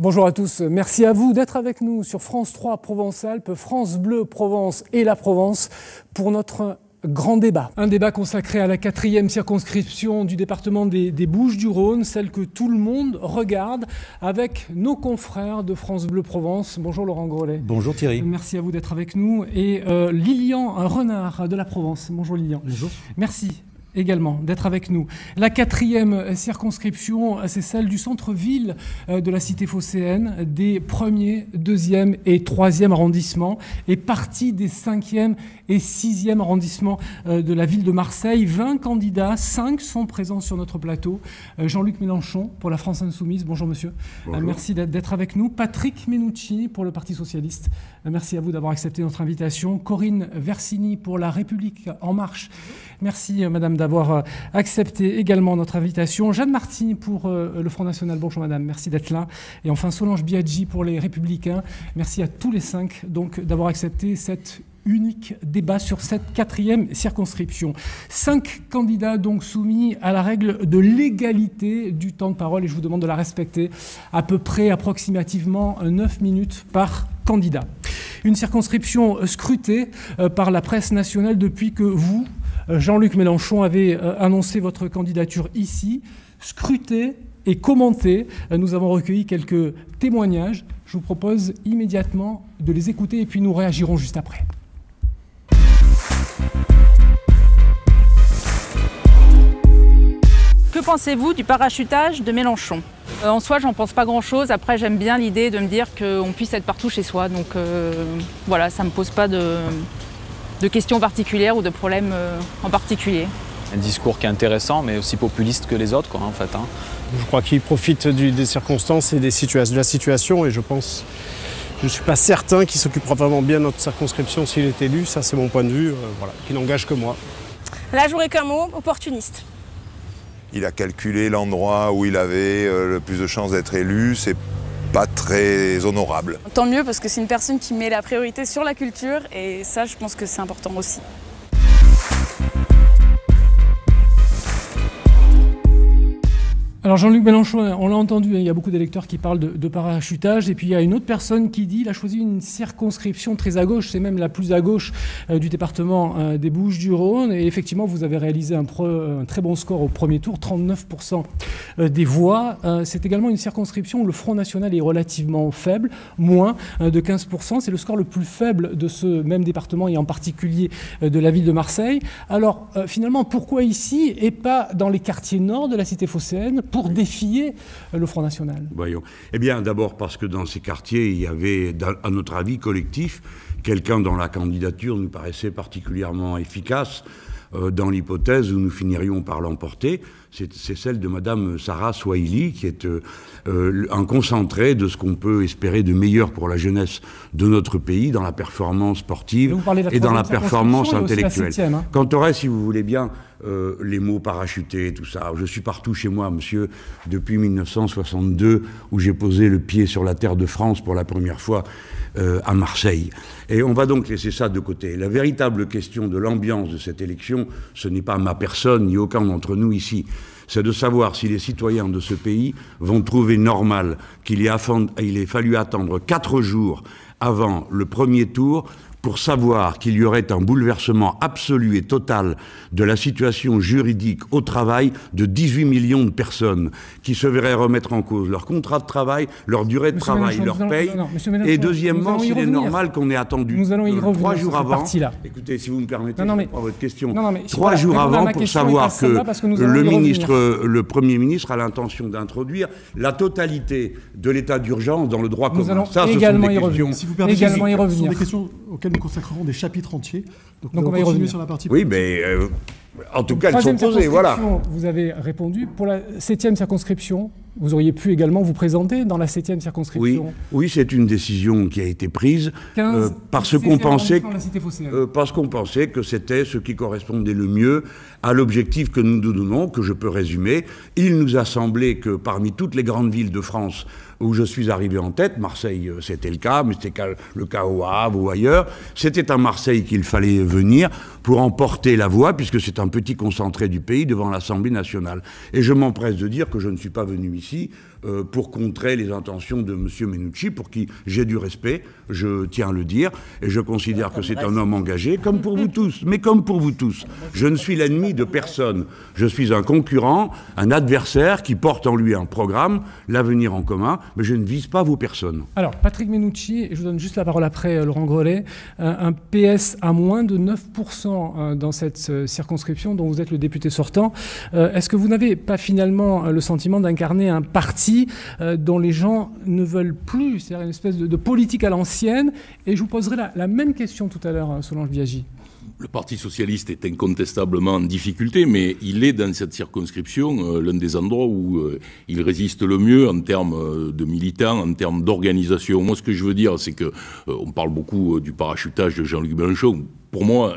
Bonjour à tous, merci à vous d'être avec nous sur France 3 Provence-Alpes, France Bleu Provence et la Provence pour notre grand débat. Un débat consacré à la quatrième circonscription du département des, Bouches-du-Rhône, celle que tout le monde regarde avec nos confrères de France Bleu Provence. Bonjour Laurent Grolet. Bonjour Thierry. Merci à vous d'être avec nous. Et euh, Lilian Renard de la Provence. Bonjour Lilian. Bonjour. Merci également d'être avec nous. La quatrième circonscription, c'est celle du centre-ville euh, de la cité phocéenne, des premiers, deuxième et troisième arrondissements, et partie des cinquième et sixième arrondissements euh, de la ville de Marseille. 20 candidats, 5 sont présents sur notre plateau. Euh, Jean-Luc Mélenchon pour la France Insoumise, bonjour monsieur. Merci d'être avec nous. Patrick Menucci pour le Parti Socialiste. Merci à vous d'avoir accepté notre invitation. Corinne Versini pour La République En Marche. Merci madame d'avoir euh, accepté également notre invitation. Jeanne Martini pour euh, le Front National. Bonjour Madame, merci d'être là. Et enfin Solange Biaggi pour les Républicains. Merci à tous les cinq donc d'avoir accepté cette unique débat sur cette quatrième circonscription. Cinq candidats donc soumis à la règle de l'égalité du temps de parole et je vous demande de la respecter à peu près approximativement neuf minutes par candidat. Une circonscription scrutée euh, par la presse nationale depuis que vous, euh, Jean-Luc Mélenchon avait euh, annoncé votre candidature ici, scruté et commenté. Euh, nous avons recueilli quelques témoignages. Je vous propose immédiatement de les écouter et puis nous réagirons juste après. Que pensez-vous du parachutage de Mélenchon En soi, j'en pense pas grand-chose. Après, j'aime bien l'idée de me dire qu'on puisse être partout chez soi. Donc voilà, ça me pose pas de, de questions particulières ou de problèmes euh, en particulier. Un discours qui est intéressant, mais aussi populiste que les autres, quoi, en fait. Hein. Je crois qu'il profite des circonstances et des de la situation, et je pense, je ne suis pas certain qu'il s'occupera vraiment bien de notre circonscription s'il est élu. Ça, c'est mon point de vue, euh, voilà, qui n'engage que moi. Là, j'aurais qu'un mot, opportuniste. Il a calculé l'endroit où il avait euh, le plus de chances d'être élu. C'est pas très honorable. Tant mieux parce que c'est une personne qui met la priorité sur la culture et ça je pense que c'est important aussi. Alors Jean-Luc Mélenchon, on l'a entendu, hein, il y a beaucoup d'électeurs qui parlent de, parachutage, et puis il y a une autre personne qui dit il a choisi une circonscription très à gauche, c'est même la plus à gauche euh, du département euh, des Bouches-du-Rhône, et effectivement vous avez réalisé un, très bon score au premier tour, 39% euh, des voix. c'est également une circonscription où le Front National est relativement faible, moins de 15%, c'est le score le plus faible de ce même département, et en particulier de la ville de Marseille. Alors finalement, pourquoi ici et pas dans les quartiers nord de la cité phocéenne pour défier le Front National Voyons. Eh bien, d'abord parce que dans ces quartiers, il y avait, à notre avis collectif, quelqu'un dont la candidature nous paraissait particulièrement efficace. Euh, dans l'hypothèse où nous finirions par l'emporter, c'est celle de Madame Sarah Swahili, qui est euh, euh, un concentré de ce qu'on peut espérer de meilleur pour la jeunesse de notre pays dans la performance sportive et dans la performance intellectuelle. Hein. Quant au reste, si vous voulez bien, les mots parachutés, tout ça. Je suis partout chez moi, monsieur, depuis 1962, où j'ai posé le pied sur la terre de France pour la première fois à Marseille. Et on va donc laisser ça de côté. La véritable question de l'ambiance de cette élection, ce n'est pas ma personne ni aucun d'entre nous ici. C'est de savoir si les citoyens de ce pays vont trouver normal qu'il ait fallu attendre quatre jours avant le premier tour pour savoir qu'il y aurait un bouleversement absolu et total de la situation juridique au travail de 18 millions de personnes qui se verraient remettre en cause leur contrat de travail, leur durée de travail, leur paye. et deuxièmement, s'il est normal qu'on ait attendu nous allons y euh, trois jours avant. Écoutez, si vous me permettez, non, mais, je votre question. trois jours avant pour savoir que, le ministre, le Premier ministre a l'intention d'introduire la totalité de l'état d'urgence dans le droit nous commun. Allons Ça, également y revenir. Si vous permettez, également y revenir. Nous consacrerons des chapitres entiers. Donc, on, va y revenir sur la partie. Oui, mais euh, en tout cas, elles sont posées. Voilà. Vous avez répondu. Pour la septième circonscription, vous auriez pu également vous présenter dans la septième circonscription. Oui, oui c'est une décision qui a été prise euh, parce qu'on pensait, euh, parce qu'on pensait que c'était ce qui correspondait le mieux à l'objectif que nous nous donnons, que je peux résumer. Il nous a semblé que parmi toutes les grandes villes de France où je suis arrivé en tête, Marseille euh, c'était le cas, mais c'était le cas au Havre ou ailleurs, c'était à Marseille qu'il fallait venir pour emporter la voix, puisque c'est un petit concentré du pays devant l'Assemblée nationale. Et je m'empresse de dire que je ne suis pas venu ici euh, pour contrer les intentions de M. Menucci, pour qui j'ai du respect, je tiens à le dire, et je considère que c'est un homme engagé, comme pour vous tous, mais comme pour vous tous. Je ne suis l'ennemi de personne. Je suis un concurrent, un adversaire qui porte en lui un programme, l'avenir en commun, mais je ne vise pas vos personnes. Alors, Patrick Menucci, et je vous donne juste la parole après, euh, Laurent Grelet, euh, un PS à moins de 9% euh, dans cette circonscription dont vous êtes le député sortant. Est-ce que vous n'avez pas finalement le sentiment d'incarner un parti euh, dont les gens ne veulent plus, c'est-à-dire une espèce de, politique à l'ancienne Et je vous poserai la, même question tout à l'heure, euh, Solange Biaggi. Le Parti socialiste est incontestablement en difficulté, mais il est dans cette circonscription euh, l'un des endroits où il résiste le mieux en termes de militants, en termes d'organisation. Moi, ce que je veux dire, c'est que on parle beaucoup du parachutage de Jean-Luc Mélenchon. Pour moi,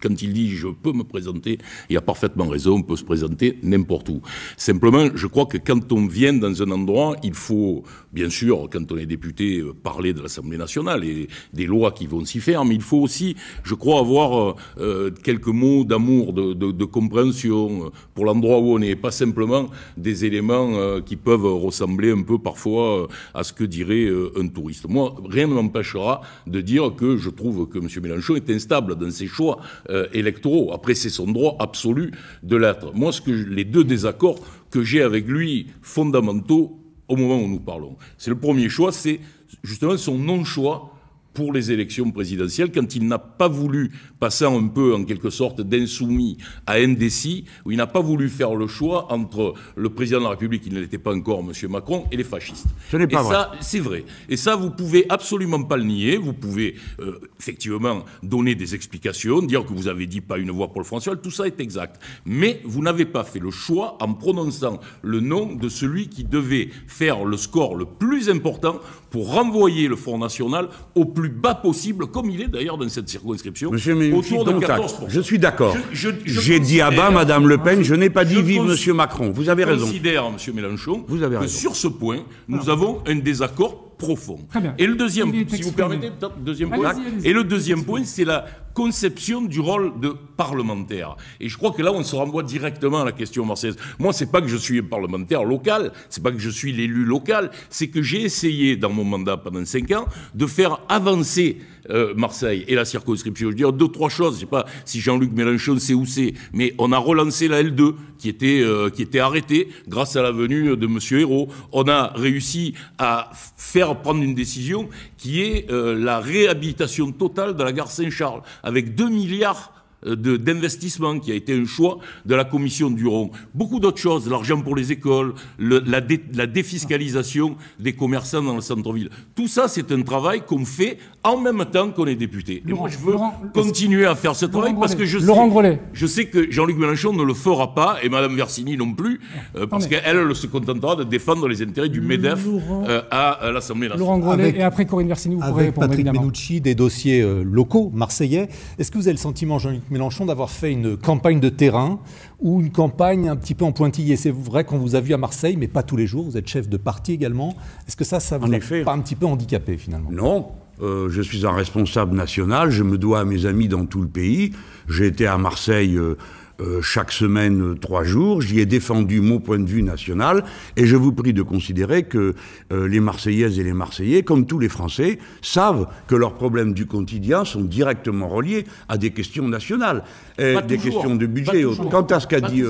quand il dit je peux me présenter, il a parfaitement raison, on peut se présenter n'importe où. Simplement, je crois que quand on vient dans un endroit, il faut, bien sûr, quand on est député, euh, parler de l'Assemblée nationale et des lois qui vont s'y faire, mais il faut aussi, je crois, avoir euh, euh, quelques mots d'amour, de, compréhension pour l'endroit où on est, pas simplement des éléments qui peuvent ressembler un peu parfois à ce que dirait un touriste. Moi, rien ne m'empêchera de dire que je trouve que M. Mélenchon est instable dans ses choix euh, électoraux. Après, c'est son droit absolu de l'être. Moi, ce que les deux désaccords que j'ai avec lui fondamentaux au moment où nous parlons, c'est le premier choix, c'est justement son non-choix pour les élections présidentielles, quand il n'a pas voulu passer un peu, en quelque sorte, d'insoumis à indécis, où il n'a pas voulu faire le choix entre le président de la République, qui ne l'était pas encore, M. Macron, et les fascistes. Ce n'est pas et vrai. ça, c'est vrai. Et ça, vous pouvez absolument pas le nier. Vous pouvez euh, effectivement donner des explications, dire que vous avez dit pas une voix pour le Français, tout ça est exact. Mais vous n'avez pas fait le choix en prononçant le nom de celui qui devait faire le score le plus important pour renvoyer le Front National au plus bas possible, comme il est d'ailleurs dans cette circonscription, Monsieur autour de dont 14%. acte. Je suis d'accord. J'ai dit à bas Madame Le Pen, je n'ai pas dit vive Monsieur Macron. Vous avez raison. Je considère, M. Mélenchon, Vous avez que raison. sur ce point, nous avons un désaccord profond. Très bien. Et le deuxième, si vous permettez, peut-être, deuxième point. Et le deuxième point, c'est la conception du rôle de parlementaire. Et je crois que là, on se renvoie directement à la question marseillaise. Moi, c'est pas que je suis un parlementaire local, c'est pas que je suis l'élu local, c'est que j'ai essayé, dans mon mandat pendant cinq ans, de faire avancer euh, Marseille et la circonscription. Je veux dire deux, trois choses. Je sais pas si Jean-Luc Mélenchon sait où c'est, mais on a relancé la L2 qui était, euh, qui était arrêtée grâce à la venue de Monsieur Hérault. On a réussi à faire prendre une décision qui est euh, la réhabilitation totale de la gare Saint-Charles avec 2 milliards d'investissement qui a été un choix de la commission Duron. Beaucoup d'autres choses, l'argent pour les écoles, le- la, dé- la défiscalisation des commerçants dans le centre-ville. Tout ça, c'est un travail qu'on fait en même temps qu'on est député. Et Laurent- moi, je veux Laurent- continuer à faire ce travail Laurent parce Grelet. que je Laurent sais, Grelet. je sais que Jean-Luc Mélenchon ne le fera pas et Madame Versini non plus, euh, parce qu'elle elle se contentera de défendre les intérêts du MEDEF Laurent- euh, à, l'Assemblée nationale. Laurent Grelet Avec- et après Corinne Versini, vous pourrez Avec répondre Patrick évidemment. Menucci, des dossiers euh, locaux, marseillais. Est-ce que vous avez le sentiment, Jean-Luc Mélenchon, d'avoir fait une campagne de terrain ou une campagne un petit peu en pointillé C'est vrai qu'on vous a vu à Marseille, mais pas tous les jours. Vous êtes chef de parti également. Est-ce que ça, ça vous En a effet. pas un petit peu handicapé finalement? Non, euh, je suis un responsable national, je me dois à mes amis dans tout le pays. J'ai été à Marseille euh, euh, chaque semaine euh, trois jours, j'y ai défendu mon point de vue national, et je vous prie de considérer que euh, les Marseillaises et les Marseillais, comme tous les Français, savent que leurs problèmes du quotidien sont directement reliés à des questions nationales, et des toujours. questions de budget. et autres. toujours. Quant à ce qu'a dit...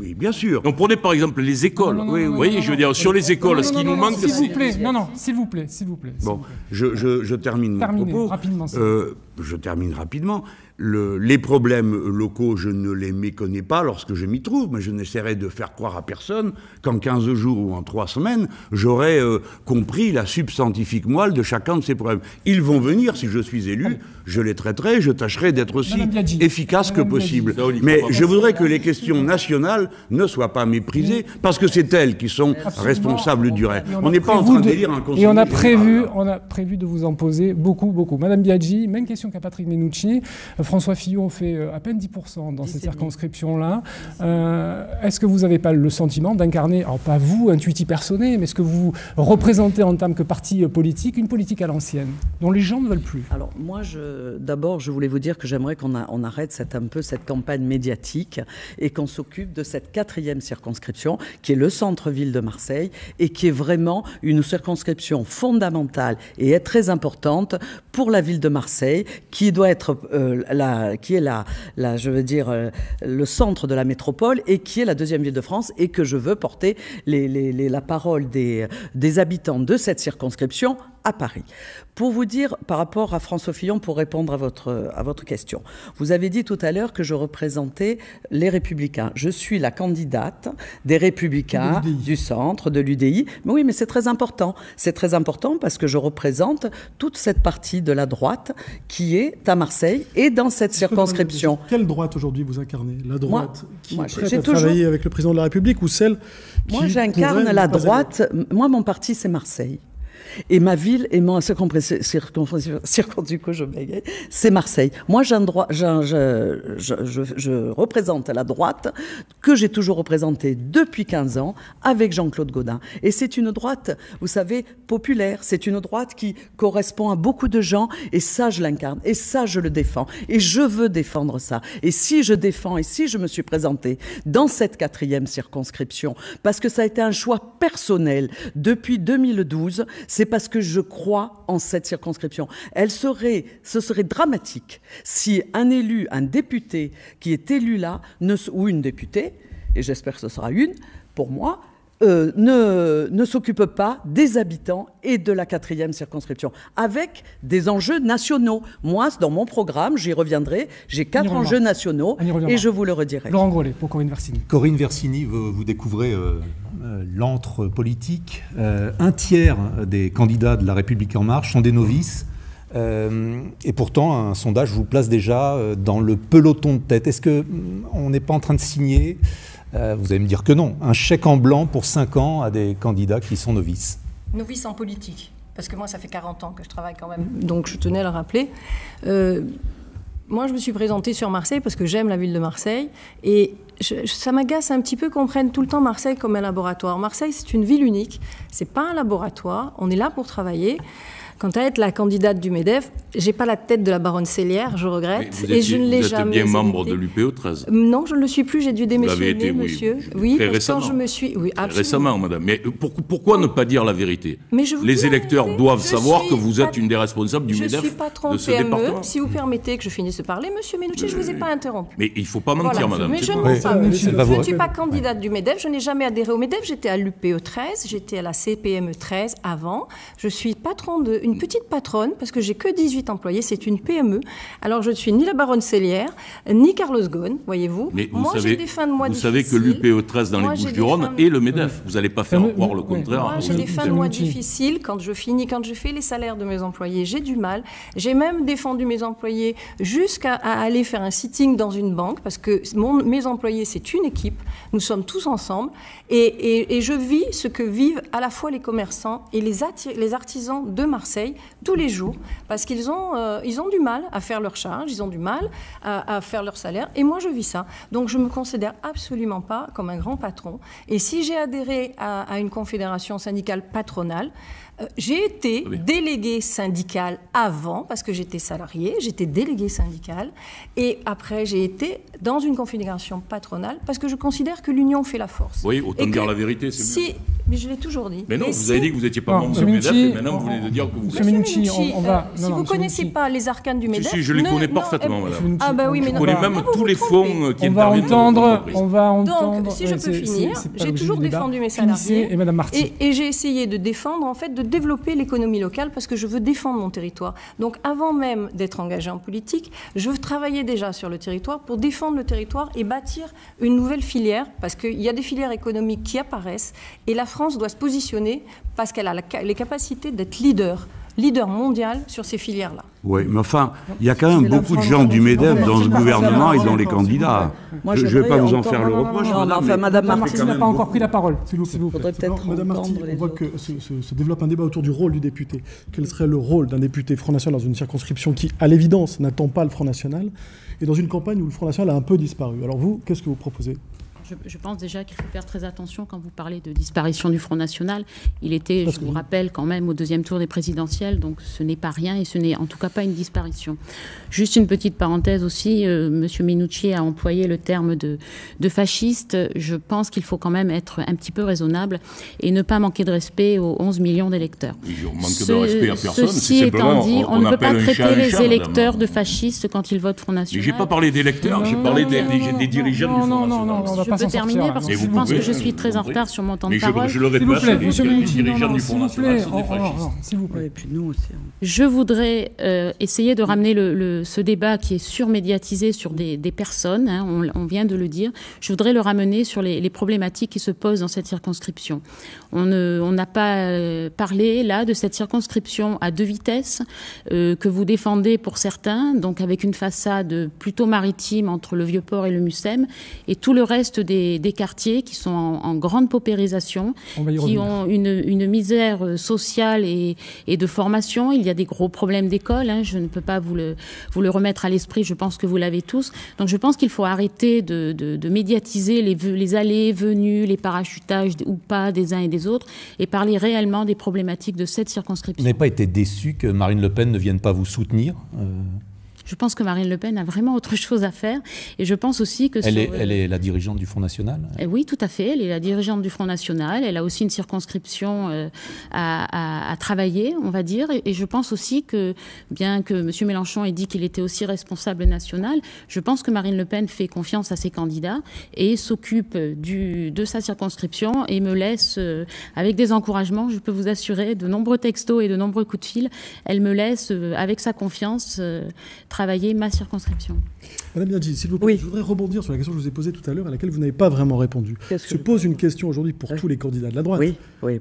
oui, bien sûr. Donc prenez par exemple les écoles. Non, non, oui, non, vous voyez, non, je veux dire, non, sur les écoles, non, ce non, qui nous manque, S'il vous c'est... plaît, non, non, s'il vous plaît, s'il vous plaît. Bon, vous plaît. je, je- je termine mon Terminez, propos. rapidement, s'il Euh, je termine rapidement. Le- les problèmes locaux, je ne les méconnais pas lorsque je m'y trouve, mais je n'essaierai de faire croire à personne qu'en 15 jours ou en 3 semaines, j'aurai euh, compris la substantifique moelle de chacun de ces problèmes. Ils vont venir, si je suis élu, je les traiterai, je tâcherai d'être aussi efficace Madame que possible. Mais je voudrais que les questions nationales ne soient pas méprisées, parce que c'est elles qui sont responsables du reste. Et On n'est pas en train de de- délire un Et conseiller on a général. prévu, on a prévu de vous en poser beaucoup, beaucoup. Madame Biaggi, même question qu'à Patrick Menucci. François Fillon fait euh, à peine 10% dans cette circonscription-là. Euh, est-ce que vous n'avez pas le sentiment d'incarner, alors pas vous, intuitif personnel, mais est-ce que vous représentez en tant que parti politique une politique à l'ancienne, dont les gens ne veulent plus? Alors moi, d'abord, je voulais vous dire que j'aimerais qu'on on arrête cette, un peu cette campagne médiatique et qu'on s'occupe de cette quatrième circonscription, qui est le centre-ville de Marseille, et qui est vraiment une circonscription fondamentale et est très importante pour la ville de Marseille, qui doit être euh, qui est la, je veux dire, euh, le centre de la métropole et qui est la deuxième ville de France, et que je veux porter la parole des habitants de cette circonscription à Paris. Pour vous dire, par rapport à François Fillon, pour répondre à votre, à votre question, vous avez dit tout à l'heure que je représentais les Républicains. Je suis la candidate des Républicains du centre, de l'UDI. Mais oui, mais c'est très important. C'est très important parce que je représente toute cette partie de la droite qui est à Marseille et dans cette circonscription. Quelle droite aujourd'hui vous incarnez? La droite qui moi, est prête à travailler avec le président de la République ou celle qui Moi, j'incarne la droite. Moi, mon parti, c'est Marseille. Et ma ville et mon circonduco, je c'est Marseille. Moi, j'ai un droit, je, je, je, représente la droite que j'ai toujours représentée depuis 15 ans avec Jean-Claude Godin. Et c'est une droite, vous savez, populaire. C'est une droite qui correspond à beaucoup de gens. Et ça, je l'incarne. Et ça, je le défends. Et je veux défendre ça. Et si je défends et si je me suis présentée dans cette quatrième circonscription, parce que ça a été un choix personnel depuis 2012, c'est parce que je crois en cette circonscription. Elle serait, ce serait dramatique si un élu, un député qui est élu là, ne, ou une députée, et j'espère que ce sera une, pour moi, euh, ne, ne s'occupe pas des habitants et de la quatrième circonscription, avec des enjeux nationaux. Moi, dans mon programme, j'y reviendrai, j'ai quatre enjeux nationaux et je vous le redirai. Laurent Grollet, pour Corinne Versini. Corinne Versini, vous, vous découvrez euh, euh, l'antre politique. Euh, un tiers des candidats de La République En Marche sont des novices. Euh, et pourtant, un sondage vous place déjà dans le peloton de tête. Est-ce qu'on n'est pas en train de signer, vous allez me dire que non, un chèque en blanc pour 5 ans à des candidats qui sont novices? Novices en politique, parce que moi, ça fait 40 ans que je travaille quand même, donc je tenais à le rappeler. Moi, je me suis présentée sur Marseille parce que j'aime la ville de Marseille et ça m'agace un petit peu qu'on prenne tout le temps Marseille comme un laboratoire. Marseille, c'est une ville unique, c'est pas un laboratoire, on est là pour travailler. Quant à être la candidate du MEDEF, j'ai pas la tête de la baronne Célière, je regrette. Vous et je ne l'ai jamais. Vous êtes bien membre de l'UPO 13 Non, je ne le suis plus, j'ai dû démissionner, été, monsieur. Oui, très récemment. je me suis. Oui, absolument. récemment, madame. Mais pourquoi ne pas dire la vérité? Mais je Les électeurs doivent savoir que vous êtes une des responsables du MEDEF. Je suis patron de ce PME. Département. Si vous permettez que je finisse de parler, monsieur Menucci, je ne vous ai pas interrompu. Mais il ne faut pas mentir, madame. Mais je ne suis pas candidate du MEDEF, je n'ai jamais adhéré au MEDEF, j'étais à l'UPE 13, j'étais à la CPME 13 avant. Je suis patron de, une petite patronne parce que j'ai que 18 employés, c'est une PME. Alors je ne suis ni la baronne Célière, ni Carlos Ghosn, voyez-vous. Mais vous Moi, savez, des fins de mois vous savez que l'UPE 13 dans les Bouches-du-Rhône et le MEDEF. Vous n'allez pas faire croire le contraire. Moi, j'ai des fins de mois difficiles quand je finis, quand je fais les salaires de mes employés, j'ai du mal. J'ai même défendu mes employés jusqu'à aller faire un sitting dans une banque parce que mon, mes employés, c'est une équipe. Nous sommes tous ensemble et, et, je vis ce que vivent à la fois les commerçants et les, les artisans de Marseille tous les jours parce qu'ils ont, euh, ont du mal à faire leur charge, ils ont du mal à, faire leur salaire. Et moi, je vis ça. Donc, je me considère absolument pas comme un grand patron. Et si j'ai adhéré à une confédération syndicale patronale, j'ai été déléguée syndicale avant, parce que j'étais salariée, j'étais déléguée syndicale, et après j'ai été dans une confédération patronale, parce que je considère que l'union fait la force. Oui, autant dire la vérité, c'est si, Mais je l'ai toujours dit. Mais non, vous avez dit que vous n'étiez pas membre du MEDEF, et maintenant vous voulez dire que vous... Monsieur Minucci, on, va... si vous ne connaissez pas les arcanes du MEDEF... Si, je les connais parfaitement, madame. Ah bah oui, mais Je connais même tous les fonds qui on va entendre, On va entendre... Donc, si je peux finir, j'ai toujours défendu mes salariés, et j'ai essayé de défendre, en fait, de développer l'économie locale parce que je veux défendre mon territoire. Donc avant même d'être engagé en politique, je travaillais déjà sur le territoire pour défendre le territoire et bâtir une nouvelle filière parce qu'il y a des filières économiques qui apparaissent et la France doit se positionner parce qu'elle a les capacités d'être leader leader mondial sur ces filières-là. Oui, mais enfin, il y a quand même beaucoup de gens du MEDEF dans ce gouvernement et dans les candidats. je ne vais pas vous en faire le reproche. Madame Marty n'a pas encore pris la parole, s'il vous plaît. Madame Marty, on voit que se, développe un débat autour du rôle du député. Quel serait le rôle d'un député Front National dans une circonscription qui, à l'évidence, n'attend pas le Front National et dans une campagne où le Front National a un peu disparu? Alors vous, qu'est-ce que vous proposez? Je, pense déjà qu'il faut faire très attention quand vous parlez de disparition du Front National. Il était, je vous rappelle, quand même au deuxième tour des présidentielles, donc ce n'est pas rien et ce n'est en tout cas pas une disparition. Juste une petite parenthèse aussi, euh, Monsieur Minucci a employé le terme de, de fasciste. Je pense qu'il faut quand même être un petit peu raisonnable et ne pas manquer de respect aux 11 millions d'électeurs. Ce, de respect à personne. Ceci étant dit, on, ne peut pas traiter les électeurs de fascistes quand ils votent Front National. J'ai pas parlé d'électeurs, j'ai parlé des, des, dirigeants du Front National peux terminer parce que je pense que je suis très en retard sur mon temps de parole. Je le répète, S'il vous plaît. Et puis nous aussi. Je voudrais euh, essayer de ramener le, ce débat qui est surmédiatisé sur des, des personnes, hein, on, on, vient de le dire, je voudrais le ramener sur les, les, problématiques qui se posent dans cette circonscription. On n'a pas euh, parlé là de cette circonscription à deux vitesses euh, que vous défendez pour certains, donc avec une façade plutôt maritime entre le Vieux-Port et le Mucem, et tout le reste des, quartiers qui sont en, grande paupérisation, qui ont une, misère euh, sociale et, de formation. Il y a des gros problèmes d'école. Hein. Je ne peux pas vous le, vous le remettre à l'esprit. Je pense que vous l'avez tous. Donc je pense qu'il faut arrêter de, médiatiser les, les allées, venues, les parachutages ou pas des uns et des autres et parler réellement des problématiques de cette circonscription. Vous n'avez pas été déçu que Marine Le Pen ne vienne pas vous soutenir euh, je pense que Marine Le Pen a vraiment autre chose à faire. Et je pense aussi que... Elle, est, elle est, la dirigeante du Front National eh Oui, tout à fait. Elle est la dirigeante du Front National. Elle a aussi une circonscription euh, à, travailler, on va dire. Et, je pense aussi que, bien que M. Mélenchon ait dit qu'il était aussi responsable national, je pense que Marine Le Pen fait confiance à ses candidats et s'occupe de sa circonscription et me laisse, euh, avec des encouragements, je peux vous assurer, de nombreux textos et de nombreux coups de fil, elle me laisse, euh, avec sa confiance, travailler ma circonscription. Madame Biaggi, s'il vous plaît, je voudrais rebondir sur la question que je vous ai posée tout à l'heure, à laquelle vous n'avez pas vraiment répondu. Se pose une question aujourd'hui pour tous les candidats de la droite.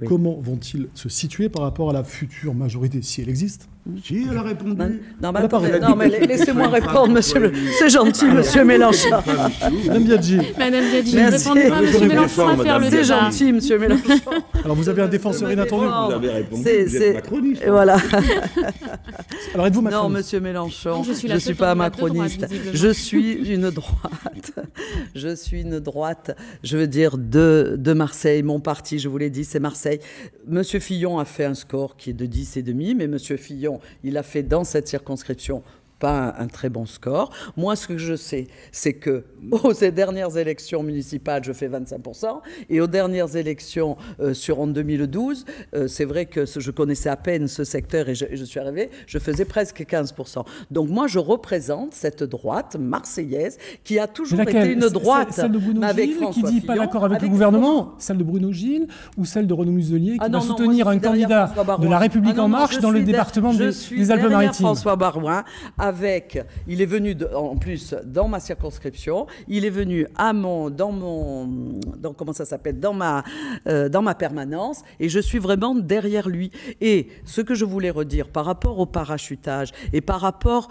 Comment vont-ils se situer par rapport à la future majorité, si elle existe si, elle a répondu. Non, non mais laissez-moi répondre, monsieur. C'est gentil, monsieur Mélenchon. Madame Biaggi. Madame Biaggi, ne répondez pas, monsieur Mélenchon, à faire le C'est gentil, monsieur Mélenchon. Alors, vous avez un défenseur inattendu. Vous avez répondu, c'est macroniste. Voilà. Alors, êtes-vous macroniste? Non, monsieur Mélenchon, je ne suis, pas macroniste. je suis une droite. Je suis une droite, je veux dire, de, de Marseille. Mon parti, je vous l'ai dit, c'est Marseille. Monsieur Fillon a fait un score qui est de 10 et demi, mais monsieur Fillon il a fait dans cette circonscription pas un, très bon score. Moi, ce que je sais, c'est que aux dernières élections municipales, je fais 25%, et aux dernières élections euh, sur en 2012, euh, c'est vrai que je connaissais à peine ce secteur et je, suis arrivée, je faisais presque 15%. Donc moi, je représente cette droite marseillaise qui a toujours été une droite, celle de Bruno avec Gilles, qui dit pas d'accord avec, le gouvernement, celle de Bruno Gilles ou celle de Renaud Muselier qui ah va soutenir un candidat de la République ah en marche dans le département des, Alpes-Maritimes. François Barouin il est venu en plus dans ma circonscription, il est venu dans mon, dans, comment ça s'appelle, dans ma, euh, dans ma permanence, et je suis vraiment derrière lui. Et ce que je voulais redire par rapport au parachutage et par rapport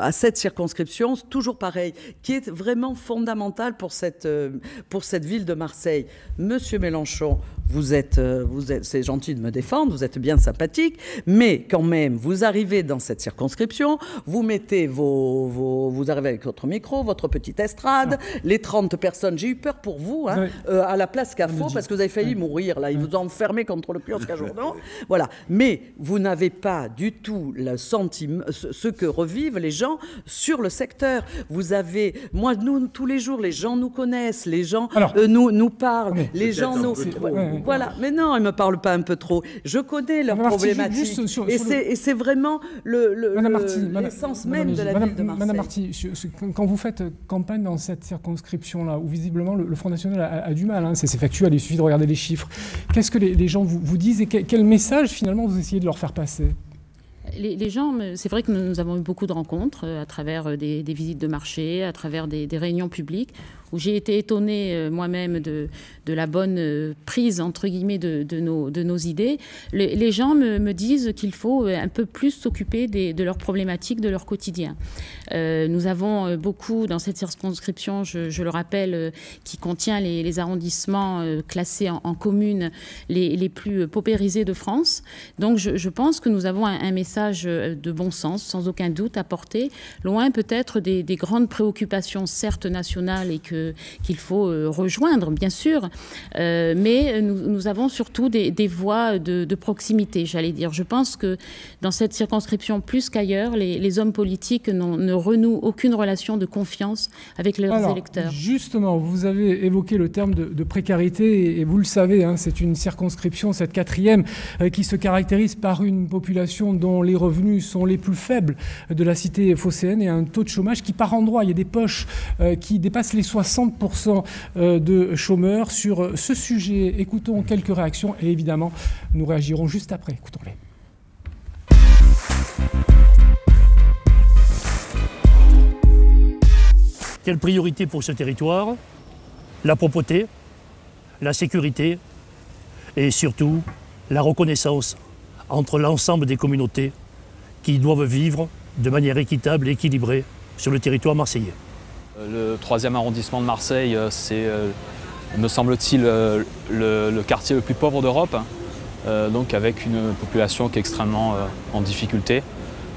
à cette circonscription, toujours pareil, qui est vraiment fondamentale pour cette, euh, pour cette ville de Marseille. Monsieur Mélenchon, vous êtes, euh, vous êtes, c'est gentil de me défendre, vous êtes bien sympathique, mais quand même, vous arrivez dans cette circonscription, vous mettez vos, vos vous arrivez avec votre micro, votre petite estrade, ah. les 30 personnes. J'ai eu peur pour vous, hein, euh, à la place Carrefour, parce que vous avez failli mourir là. Ils vous ont enfermé contre le kiosque à Jourdan. Voilà. Mais vous n'avez pas du tout le sentiment, ce que revivent les gens sur le secteur. Vous avez, moi, nous, tous les jours, les gens nous connaissent, les gens euh, nous, nous parlent, les gens nous. Voilà, mais non, ils ne me parlent pas un peu trop. Je connais leurs problématiques. et c'est vraiment l'essence le, même de la ville de Marseille. Madame Marty, quand vous faites campagne dans cette circonscription-là, où visiblement le, Front National a, du mal, hein, c'est factuel, il suffit de regarder les chiffres, qu'est-ce que les, gens vous, vous, disent et quel, message finalement vous essayez de leur faire passer? Les, gens, c'est vrai que nous avons eu beaucoup de rencontres euh, à travers euh, des, visites de marché, à travers des, des réunions publiques où j'ai été étonnée moi-même de, la bonne prise, entre guillemets, de, nos, idées, les, gens me, disent qu'il faut un peu plus s'occuper de leurs problématiques, de leur quotidien. nous avons beaucoup dans cette circonscription, je, le rappelle, qui contient les, arrondissements classés en, communes les, plus paupérisés de France. Donc je, pense que nous avons un, message de bon sens, sans aucun doute, à porter, loin peut-être des, des, grandes préoccupations, certes nationales, et qu'il faut euh, rejoindre, bien sûr, euh, mais nous, nous, avons surtout des, des voies de, de proximité, j'allais dire. Je pense que dans cette circonscription, plus qu'ailleurs, les, les, hommes politiques ne renouent aucune relation de confiance avec leurs Alors, électeurs. Justement, vous avez évoqué le terme de, de précarité, et, et vous le savez, hein, c'est une circonscription, cette quatrième, euh, qui se caractérise par une population dont les revenus sont les plus faibles de la cité phocéenne et un taux de chômage qui, par endroit, il y a des poches euh, qui dépassent les 60% euh, de chômeurs. Sur ce sujet, écoutons quelques réactions et évidemment, nous réagirons juste après. Écoutons-les. Quelle priorité pour ce territoire? La propreté, la sécurité et surtout la reconnaissance entre l'ensemble des communautés qui doivent vivre de manière équitable et équilibrée sur le territoire marseillais. Le troisième arrondissement de Marseille, c'est, me semble-t-il, le, le, quartier le plus pauvre d'Europe, euh, donc avec une population qui est extrêmement euh, en difficulté.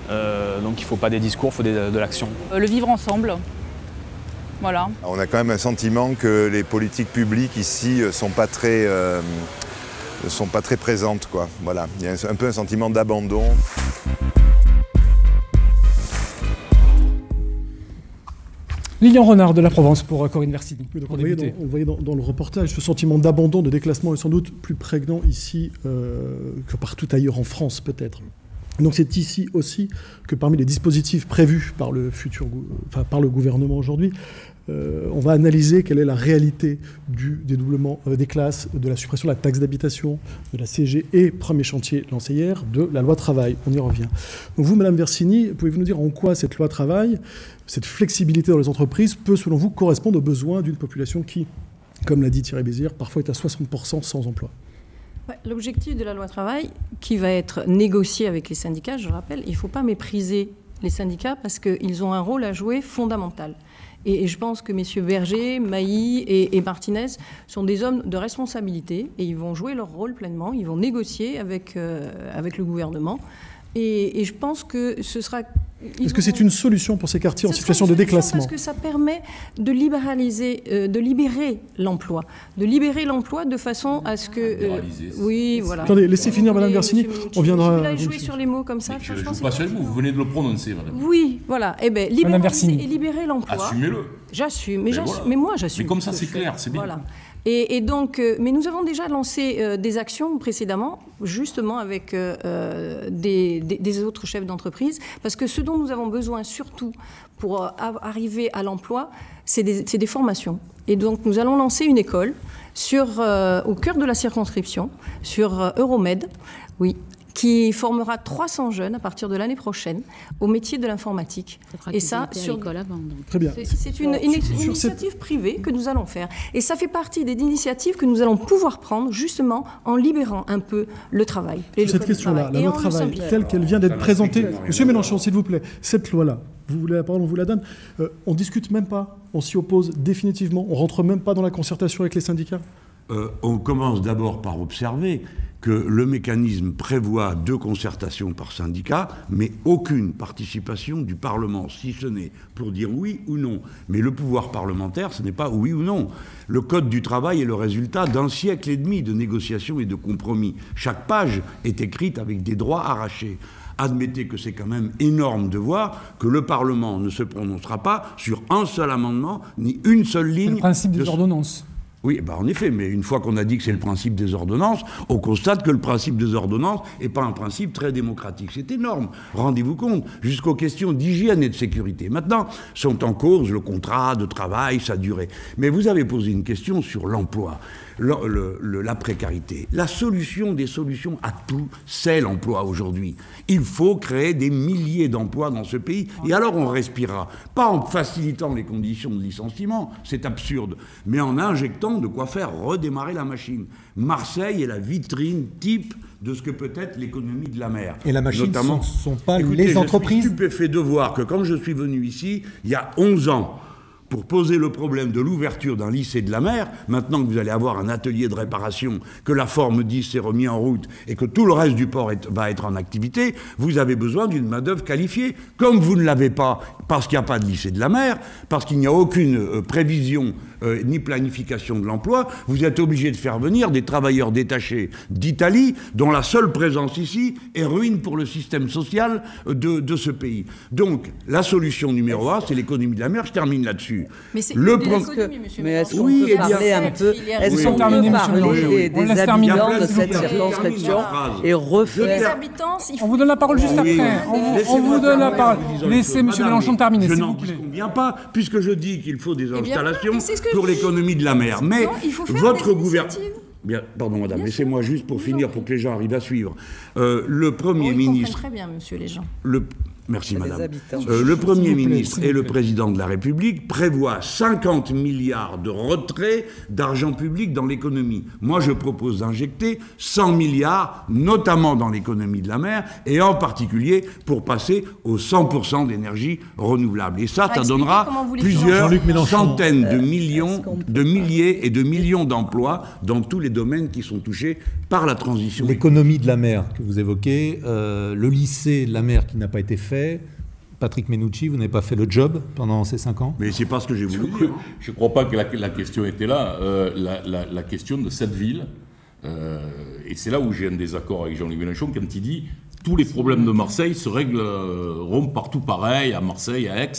Euh, donc il ne faut pas des discours, il faut des, de l'action. Le vivre ensemble, voilà. On a quand même un sentiment que les politiques publiques ici ne sont pas très... Euh, sont pas très présentes. Quoi. Voilà. Il y a un peu un sentiment d'abandon. Lilian Renard de la Provence pour Corinne Versini. Oui, on, voyait dans, on, voyait dans, dans, le reportage ce sentiment d'abandon, de déclassement est sans doute plus prégnant ici euh, que partout ailleurs en France peut-être. Donc c'est ici aussi que parmi les dispositifs prévus par le, futur, enfin, par le gouvernement aujourd'hui, euh, on va analyser quelle est la réalité du dédoublement euh, des classes, de la suppression de la taxe d'habitation, de la CG et, premier chantier lancé hier, de la loi travail. On y revient. Donc vous, Madame Versini, pouvez-vous nous dire en quoi cette loi travail, cette flexibilité dans les entreprises peut, selon vous, correspondre aux besoins d'une population qui, comme l'a dit Thierry Bézir, parfois est à 60% sans emploi? L'objectif de la loi travail, qui va être négocié avec les syndicats, je rappelle, il ne faut pas mépriser les syndicats parce qu'ils ont un rôle à jouer fondamental. Et, je pense que messieurs Berger, Mailly et, Martinez sont des hommes de responsabilité et ils vont jouer leur rôle pleinement. Ils vont négocier avec, euh, avec le gouvernement. Et, je pense que ce sera. Est-ce que c'est une solution pour ces quartiers en situation de déclassement Parce que ça permet de libéraliser, euh, de libérer l'emploi, de libérer l'emploi de façon à ce que. Euh, oui, voilà. Attendez, laissez finir, Madame Versini. On viendra. Vous jouer sur les mots comme ça. Je ne joue pas sur les mots. Vous venez de le prononcer, Madame. Oui, voilà. Eh bien, libéraliser et libérer l'emploi. Assumez-le. J'assume, mais, ben voilà. mais moi j'assume. Mais comme ça, c'est clair, c'est bien. Voilà. Et, donc, euh, mais nous avons déjà lancé euh, des actions précédemment, justement avec euh, des, autres chefs d'entreprise, parce que ce dont nous avons besoin surtout pour arriver à l'emploi, c'est des, formations. Et donc, nous allons lancer une école sur, au cœur de la circonscription, sur Euromed, oui, qui formera 300 jeunes à partir de l'année prochaine au métier de l'informatique. Et ça, sur avant, Très bien. C'est une, une, une initiative cette... privée que nous allons faire. Et ça fait partie des initiatives que nous allons pouvoir prendre justement en libérant un peu le travail. Sur cette question-là, la loi travail, telle qu'elle vient d'être présentée. Monsieur Mélenchon, s'il vous plaît, cette loi-là, vous voulez la parole, on vous la donne. Euh, on discute même pas, on s'y oppose définitivement, on rentre même pas dans la concertation avec les syndicats? Euh, on commence d'abord par observer que le mécanisme prévoit deux concertations par syndicat, mais aucune participation du Parlement, si ce n'est pour dire oui ou non. Mais le pouvoir parlementaire, ce n'est pas oui ou non. Le Code du travail est le résultat d'un siècle et demi de négociations et de compromis. Chaque page est écrite avec des droits arrachés. Admettez que c'est quand même énorme de voir que le Parlement ne se prononcera pas sur un seul amendement, ni une seule ligne. Le principe des ordonnances. Oui, bah en effet, mais une fois qu'on a dit que c'est le principe des ordonnances, on constate que le principe des ordonnances n'est pas un principe très démocratique. C'est énorme, rendez-vous compte, jusqu'aux questions d'hygiène et de sécurité. Maintenant, sont en cause le contrat de travail, sa durée. Mais vous avez posé une question sur l'emploi le, le, la précarité. La solution des solutions à tout, c'est l'emploi aujourd'hui. Il faut créer des milliers d'emplois dans ce pays. Et alors on respirera. Pas en facilitant les conditions de licenciement, c'est absurde, mais en injectant de quoi faire redémarrer la machine. Marseille est la vitrine type de ce que peut être l'économie de la mer. Et la machine, Notamment, ne sont pas les entreprises Je suis stupéfait de voir que quand je suis venu ici, il y a 11 ans, pour poser le problème de l'ouverture d'un lycée de la mer, maintenant que vous allez avoir un atelier de réparation, que la forme 10 s'est remis en route et que tout le reste du port va être en activité, vous avez besoin d'une main-d'œuvre qualifiée. Comme vous ne l'avez pas parce qu'il n'y a pas de lycée de la mer, parce qu'il n'y a aucune euh, prévision euh, ni planification de l'emploi, vous êtes obligé de faire venir des travailleurs détachés d'Italie, dont la seule présence ici est ruine pour le système social de, de ce pays. Donc, la solution numéro un, c'est l'économie de la mer. Je termine là-dessus. Mais c'est le Mais est-ce qu'on oui, peut parler un peu Est-ce qu'on peut parler des, habitants de cette circonscription et refaire les habitants On vous donne la parole juste après. On vous donne la parole. Laissez M. Mélenchon terminer, s'il vous plaît. Je n'en viens pas, puisque je dis qu'il faut des installations pour l'économie de la mer. Mais votre gouvernement... Bien, pardon, madame, laissez-moi juste pour finir, pour que les gens arrivent à suivre. Euh, le Premier oh, ministre. très bien, monsieur, les gens. Le, Merci Madame. Euh, le Premier ministre et le Président de la République prévoient 50 milliards de retrait d'argent public dans l'économie. Moi, je propose d'injecter 100 milliards, notamment dans l'économie de la mer, et en particulier pour passer aux 100% d'énergie renouvelable. Et ça, ça donnera plusieurs centaines de millions, de milliers et de millions d'emplois dans tous les domaines qui sont touchés par la transition. L'économie de la mer que vous évoquez, euh, le lycée de la mer qui n'a pas été fait, Patrick Menucci, vous n'avez pas fait le job pendant ces cinq ans? Mais c'est pas ce que j'ai voulu dire. Je ne crois pas que la, question était là. Euh, la, question de cette ville, euh, et c'est là où j'ai un désaccord avec Jean-Louis Mélenchon quand il dit tous les problèmes de Marseille se régleront partout pareil, à Marseille, à Aix,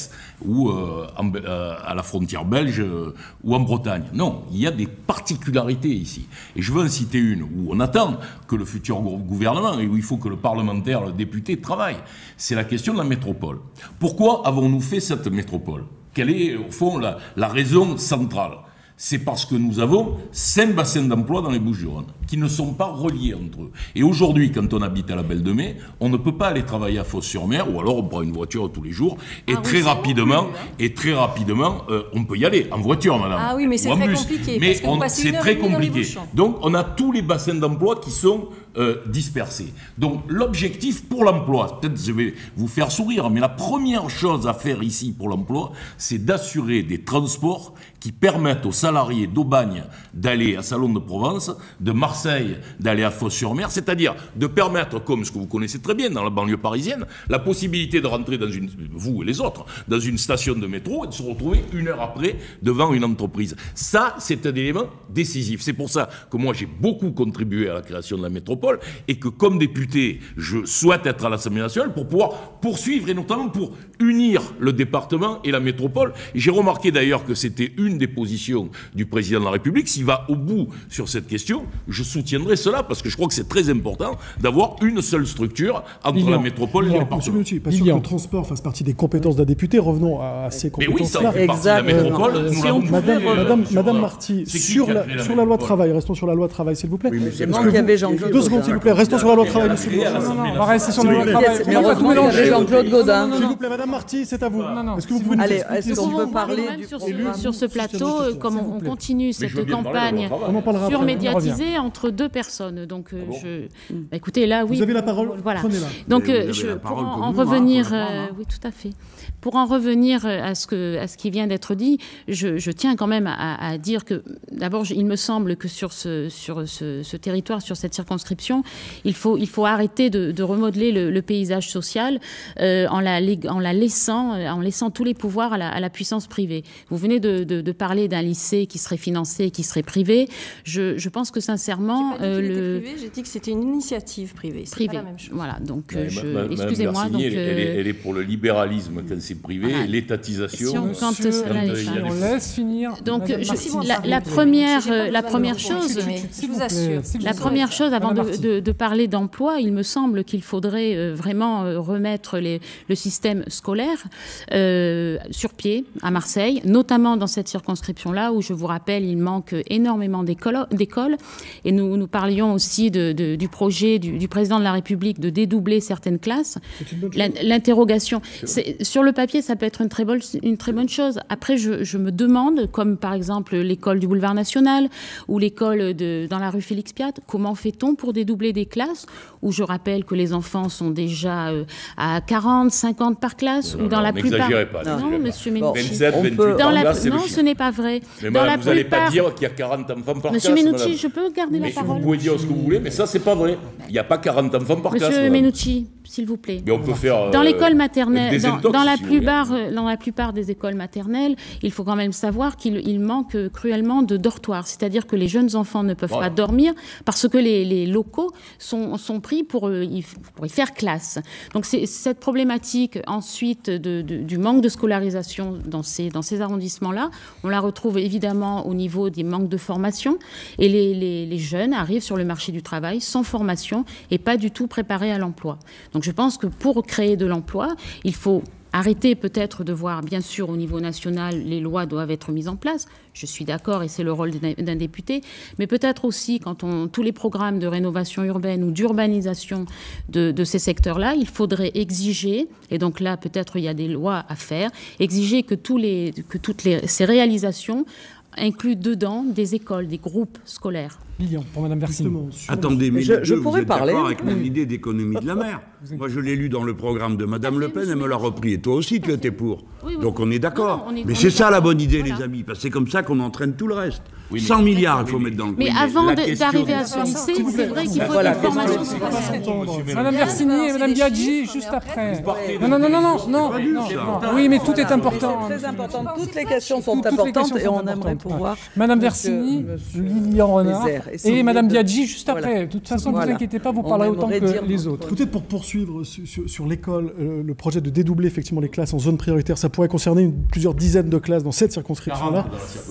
ou euh, euh, à la frontière belge, euh, ou en Bretagne. Non, il y a des particularités ici. Et je veux en citer une, où on attend que le futur gouvernement, et où il faut que le parlementaire, le député travaille. C'est la question de la métropole. Pourquoi avons-nous fait cette métropole? Quelle est, au fond, la raison centrale? C'est parce que nous avons cinq bassins d'emploi dans les Bouches-du-Rhône qui ne sont pas reliés entre eux. Et aujourd'hui, quand on habite à la Belle de Mai, on ne peut pas aller travailler à Fos-sur-Mer, ou alors on prend une voiture tous les jours, et ah très rapidement, et très rapidement, euh, on peut y aller en voiture, madame. Ah oui, mais c'est très compliqué. Mais c'est très compliqué. Donc on a tous les bassins d'emploi qui sont euh, dispersés. Donc l'objectif pour l'emploi, peut-être je vais vous faire sourire, mais la première chose à faire ici pour l'emploi, c'est d'assurer des transports qui permettent aux salariés d'Aubagne d'aller à Salon de Provence, de Marseille d'aller à Fos-sur-Mer, c'est-à-dire de permettre, comme ce que vous connaissez très bien dans la banlieue parisienne, la possibilité de rentrer dans une, vous et les autres, dans une station de métro et de se retrouver une heure après devant une entreprise. Ça, c'est un élément décisif. C'est pour ça que moi, j'ai beaucoup contribué à la création de la métropole et que comme député, je souhaite être à l'Assemblée nationale pour pouvoir poursuivre et notamment pour unir le département et la métropole. J'ai remarqué d'ailleurs que c'était une des positions du président de la République. S'il va au bout sur cette question, je soutiendrai cela parce que je crois que c'est très important d'avoir une seule structure entre la métropole et le département. Monsieur pas sûr que le transport fasse partie des compétences d'un député. Revenons à, ces compétences-là. Mais oui, ça fait partie de la métropole. Euh, Madame, Madame, Madame Marty, sur la, sur la loi travail, restons sur la loi travail, s'il vous plaît. Oui, qu'il secondes, s'il vous plaît. Restons sur la loi travail, monsieur. On va rester sur la loi travail. Mais heureusement qu'il y avait Jean-Claude Godin. S'il vous plaît, Madame Marty, c'est à vous. Est-ce que vous pouvez nous est-ce qu'on peut parler sur ce plateau, comme on continue cette campagne surmédiatisée entre deux personnes. Donc, euh, ah je... Bah, écoutez, là, oui. Vous avez la parole. Voilà. Donc, euh, pour en, revenir, euh, oui, tout à fait. Pour en revenir à ce que, à ce qui vient d'être dit, je, tiens quand même à, dire que, d'abord, il me semble que sur ce, sur ce, ce territoire, sur cette circonscription circonscription, il faut, il faut arrêter de, de remodeler le, le paysage social euh, en, la, en la laissant, euh, en laissant tous les pouvoirs à la, à la puissance privée. Vous venez de, de- de parler d'un lycée qui serait financé, qui serait privé. Je, je pense que sincèrement, euh, Il était le privé, J'ai dit que c'était une initiative privée. C'est privé, pas la même chose. voilà. Donc, Ouais, euh, je- excusez-moi. Donc, elle, elle est, euh, elle est pour le libéralisme quand c'est privé Voilà. et l'étatisation. Si on- quand quand l'échappe. des On faits. laisse finir. Donc, je- la, la première, la première chose, S'il vous vous la première chose, avant de. De- de parler d'emploi, il me semble qu'il faudrait euh, vraiment euh, remettre les- le système scolaire euh, sur pied à Marseille, notamment dans cette circonscription-là où, je vous rappelle, il manque énormément d'écoles. Et nous, nous parlions aussi de- de- du projet du, du président de la République de dédoubler certaines classes. L'in- L'interrogation, sur le papier, ça peut être une très bonne, une très bonne chose. Après, je, je me demande, comme par exemple l'école du boulevard national ou l'école dans la rue Félix Piat, comment fait-on pour dédoubler des classes où je rappelle que les enfants sont déjà euh, à 40, 50 par classe Non, ou dans non, la plupart. pas, Non, pas. monsieur Bon, Menucci. 27, 28 Dans par la- classe, c'est le Non, ce n'est pas vrai. Mais dans madame, la vous n'allez pas plupart. dire qu'il y a 40 enfants par Monsieur classe. Menucci, madame. je peux garder la Mais parole Vous pouvez dire ce que vous voulez, mais ça, c'est pas vrai. Il n'y a pas 40 enfants par classe. Monsieur madame. S'il vous plaît. Mais on peut faire. Dans euh, l'école maternelle, des dans, intox, dans la si vous voulez. plupart, euh, dans la plupart des écoles maternelles, il faut quand même savoir qu'il il manque euh, cruellement de dortoirs. C'est-à-dire que les jeunes enfants ne peuvent Voilà. pas dormir parce que les, les locaux sont, sont pris pour, y, pour y faire classe. Donc c'est cette problématique ensuite de- de- du manque de scolarisation dans ces, dans ces arrondissements-là, on la retrouve évidemment au niveau des manques de formation. Et les, les- les jeunes arrivent sur le marché du travail sans formation et pas du tout préparés à l'emploi. Donc je pense que pour créer de l'emploi, il faut arrêter peut-être de voir, bien sûr, au niveau national, les lois doivent être mises en place. Je suis d'accord et c'est le rôle d'un député. Mais peut-être aussi, quand on, tous les programmes de rénovation urbaine ou d'urbanisation de, ces secteurs-là, il faudrait exiger, et donc là, peut-être il y a des lois à faire, exiger que, toutes ces réalisations incluent dedans des écoles, des groupes scolaires. Lilian, pour Madame Versini. Attendez, mais Je- je deux, vous pourrais êtes parler. avec mon idée d'économie de la mer. Moi, je l'ai lu dans le programme de Madame Le Pen, elle me l'a repris. Et toi aussi, tu étais pour. Oui, oui. Donc on est d'accord. Mais c'est est ça la bonne idée, Voilà. les amis. Parce que c'est comme ça qu'on entraîne tout le reste. Oui, mais- 100 milliards, il faut mettre dans le Mais avant d'arriver à ce lycée, c'est vrai qu'il faut Voilà, Monsieur scolaires. Madame Versini et Madame Biaggi, juste après. Non, non, non, non, non. Oui, mais tout est important. C'est très important. Toutes les questions sont importantes et on aimerait pouvoir. Madame Monsieur Lilian Renard Et et Madame de- Biaggi juste Voilà. après. De toute façon, ne vous inquiétez pas, vous On parlerez autant que les autres. Peut-être pour poursuivre sur, l'école, euh, le projet de dédoubler effectivement les classes en zone prioritaire, ça pourrait concerner une- plusieurs dizaines de classes dans cette circonscription-là.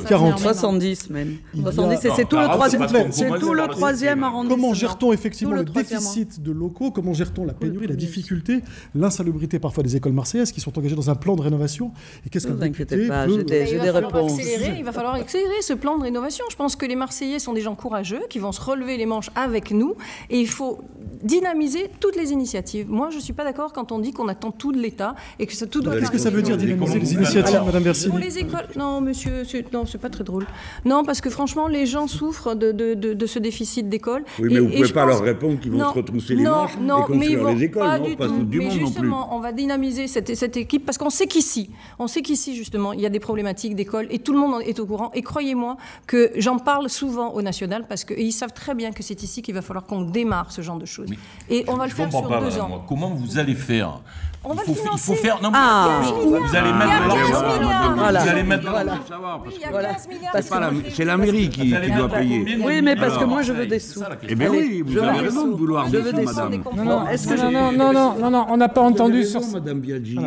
40. 70 même. Il y a- 70, et c'est tout le 40, troisième, arrondissement. Comment gère-t-on effectivement le, déficit de locaux? Comment gère-t-on la pénurie, la difficulté, l'insalubrité parfois des écoles marseillaises qui sont engagées dans un plan de rénovation? Et qu'est-ce qu'un vous inquiétez pas, j'ai des- réponses. accélérer, il va falloir accélérer ce plan de rénovation. Je pense que les Marseillais sont des gens courageux, qui vont se relever les manches avec nous, et il faut dynamiser toutes les initiatives. Moi, je ne suis pas d'accord quand on dit qu'on attend tout de l'État et que ça, tout doit Qu'est-ce que ça veut dire dynamiser les initiatives, alors Madame Pour Versini les écoles, non, monsieur, c'est- non, c'est pas très drôle. Non, parce que franchement, les gens souffrent de, de, de, de ce déficit d'école. Oui, mais Et- vous et pouvez pas pense- leur répondre qu'ils vont Non, se retrousser les non, manches non, et mais ils construire vont les écoles, pas non du Pas tout. du mais monde non plus. justement, on va dynamiser cette, cette équipe parce qu'on sait qu'ici, on sait qu'ici justement, il y a des problématiques d'école et tout le monde en est au courant. Et croyez-moi que j'en parle souvent au national parce qu'ils savent très bien que c'est ici qu'il va falloir qu'on démarre ce genre de choses. Et on va le Je faire comprends sur pas, deux ans. moi. Comment vous allez faire On va il, faut, le fa- il faut faire. Non, mais Ah. vous allez mettre Il y a de l'argent. 15 milliards. Voilà. Vous allez mettre. Voilà. Il y a Voilà. 15 milliards Parce C'est pas la- mairie qui, doit payer. de Oui, mais parce que moi, je veux des sous. Eh bien oui, vous avez raison de sous. vouloir Je des veux sous, des madame. sous. Non, non, non, non, non, non, on n'a pas entendu sur. Madame Biaggi.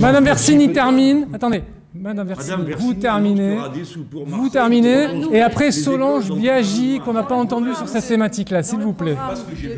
Madame Versini termine. Attendez. Madame Versini, vous terminez. Vous terminez. Et après, Solange Biaggi, qu'on n'a pas entendu sur cette thématique-là, s'il vous plaît.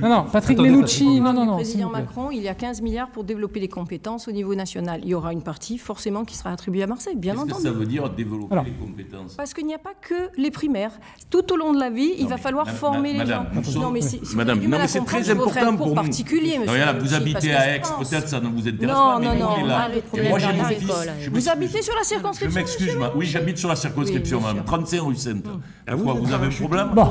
Non, non, Patrick Lenucci. Non, non, non, s'il président vous plaît. Macron, il y a 15 milliards pour développer les compétences au niveau national. Il y aura une partie forcément qui sera attribuée à Marseille, bien Qu'est-ce que entendu. ça veut dire développer Alors. les compétences? Parce qu'il n'y a pas que les primaires. Tout au long de la vie, il Non, va falloir ma- former ma- les madame, gens. non, mais si, si Madame, vous avez du non, mal mais à c'est comprendre, très important pour particulier. Non, vous habitez à Aix, peut-être ça ne vous intéresse Non, pas, non, non, on est là. arrêtez. Et moi, j'ai problème mon dans les fils. écoles. je Vous habitez sur la la Je m'excuse, ma- oui, j'habite sur la circonscription, Oui, madame. sûr. 35 rue Sainte. Ah, vous avez un problème Bon.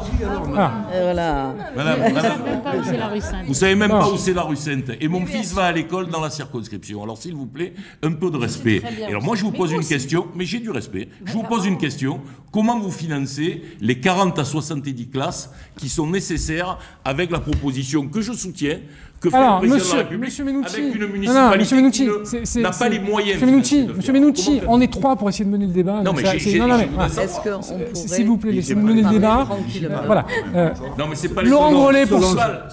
Ah. Voilà. Madame, Vous madame, savez même pas où c'est la rue Sainte. vous savez même Non. pas où c'est la rue Sainte. Et mon fils va à l'école dans la circonscription. Alors, s'il vous plaît, un peu de respect. Et alors, moi, je vous pose une aussi. question, mais j'ai du respect. Je vous pose une question. Comment vous financez les 40 à 70 classes qui sont nécessaires avec la proposition que je soutiens que fait Alors, le président monsieur, de la République monsieur Menucci, avec une non, non, municipalité qui c'est- n'a pas les moyens. Monsieur Menucci, monsieur. Menucci, on est trois pour essayer de mener le débat. Non, mais j'ai- non, non, mais, pourrait... S'il vous plaît, laissez-nous mener le débat. Euh, Voilà. Euh, Non, mais c'est pas les Laurent. Grolet pour.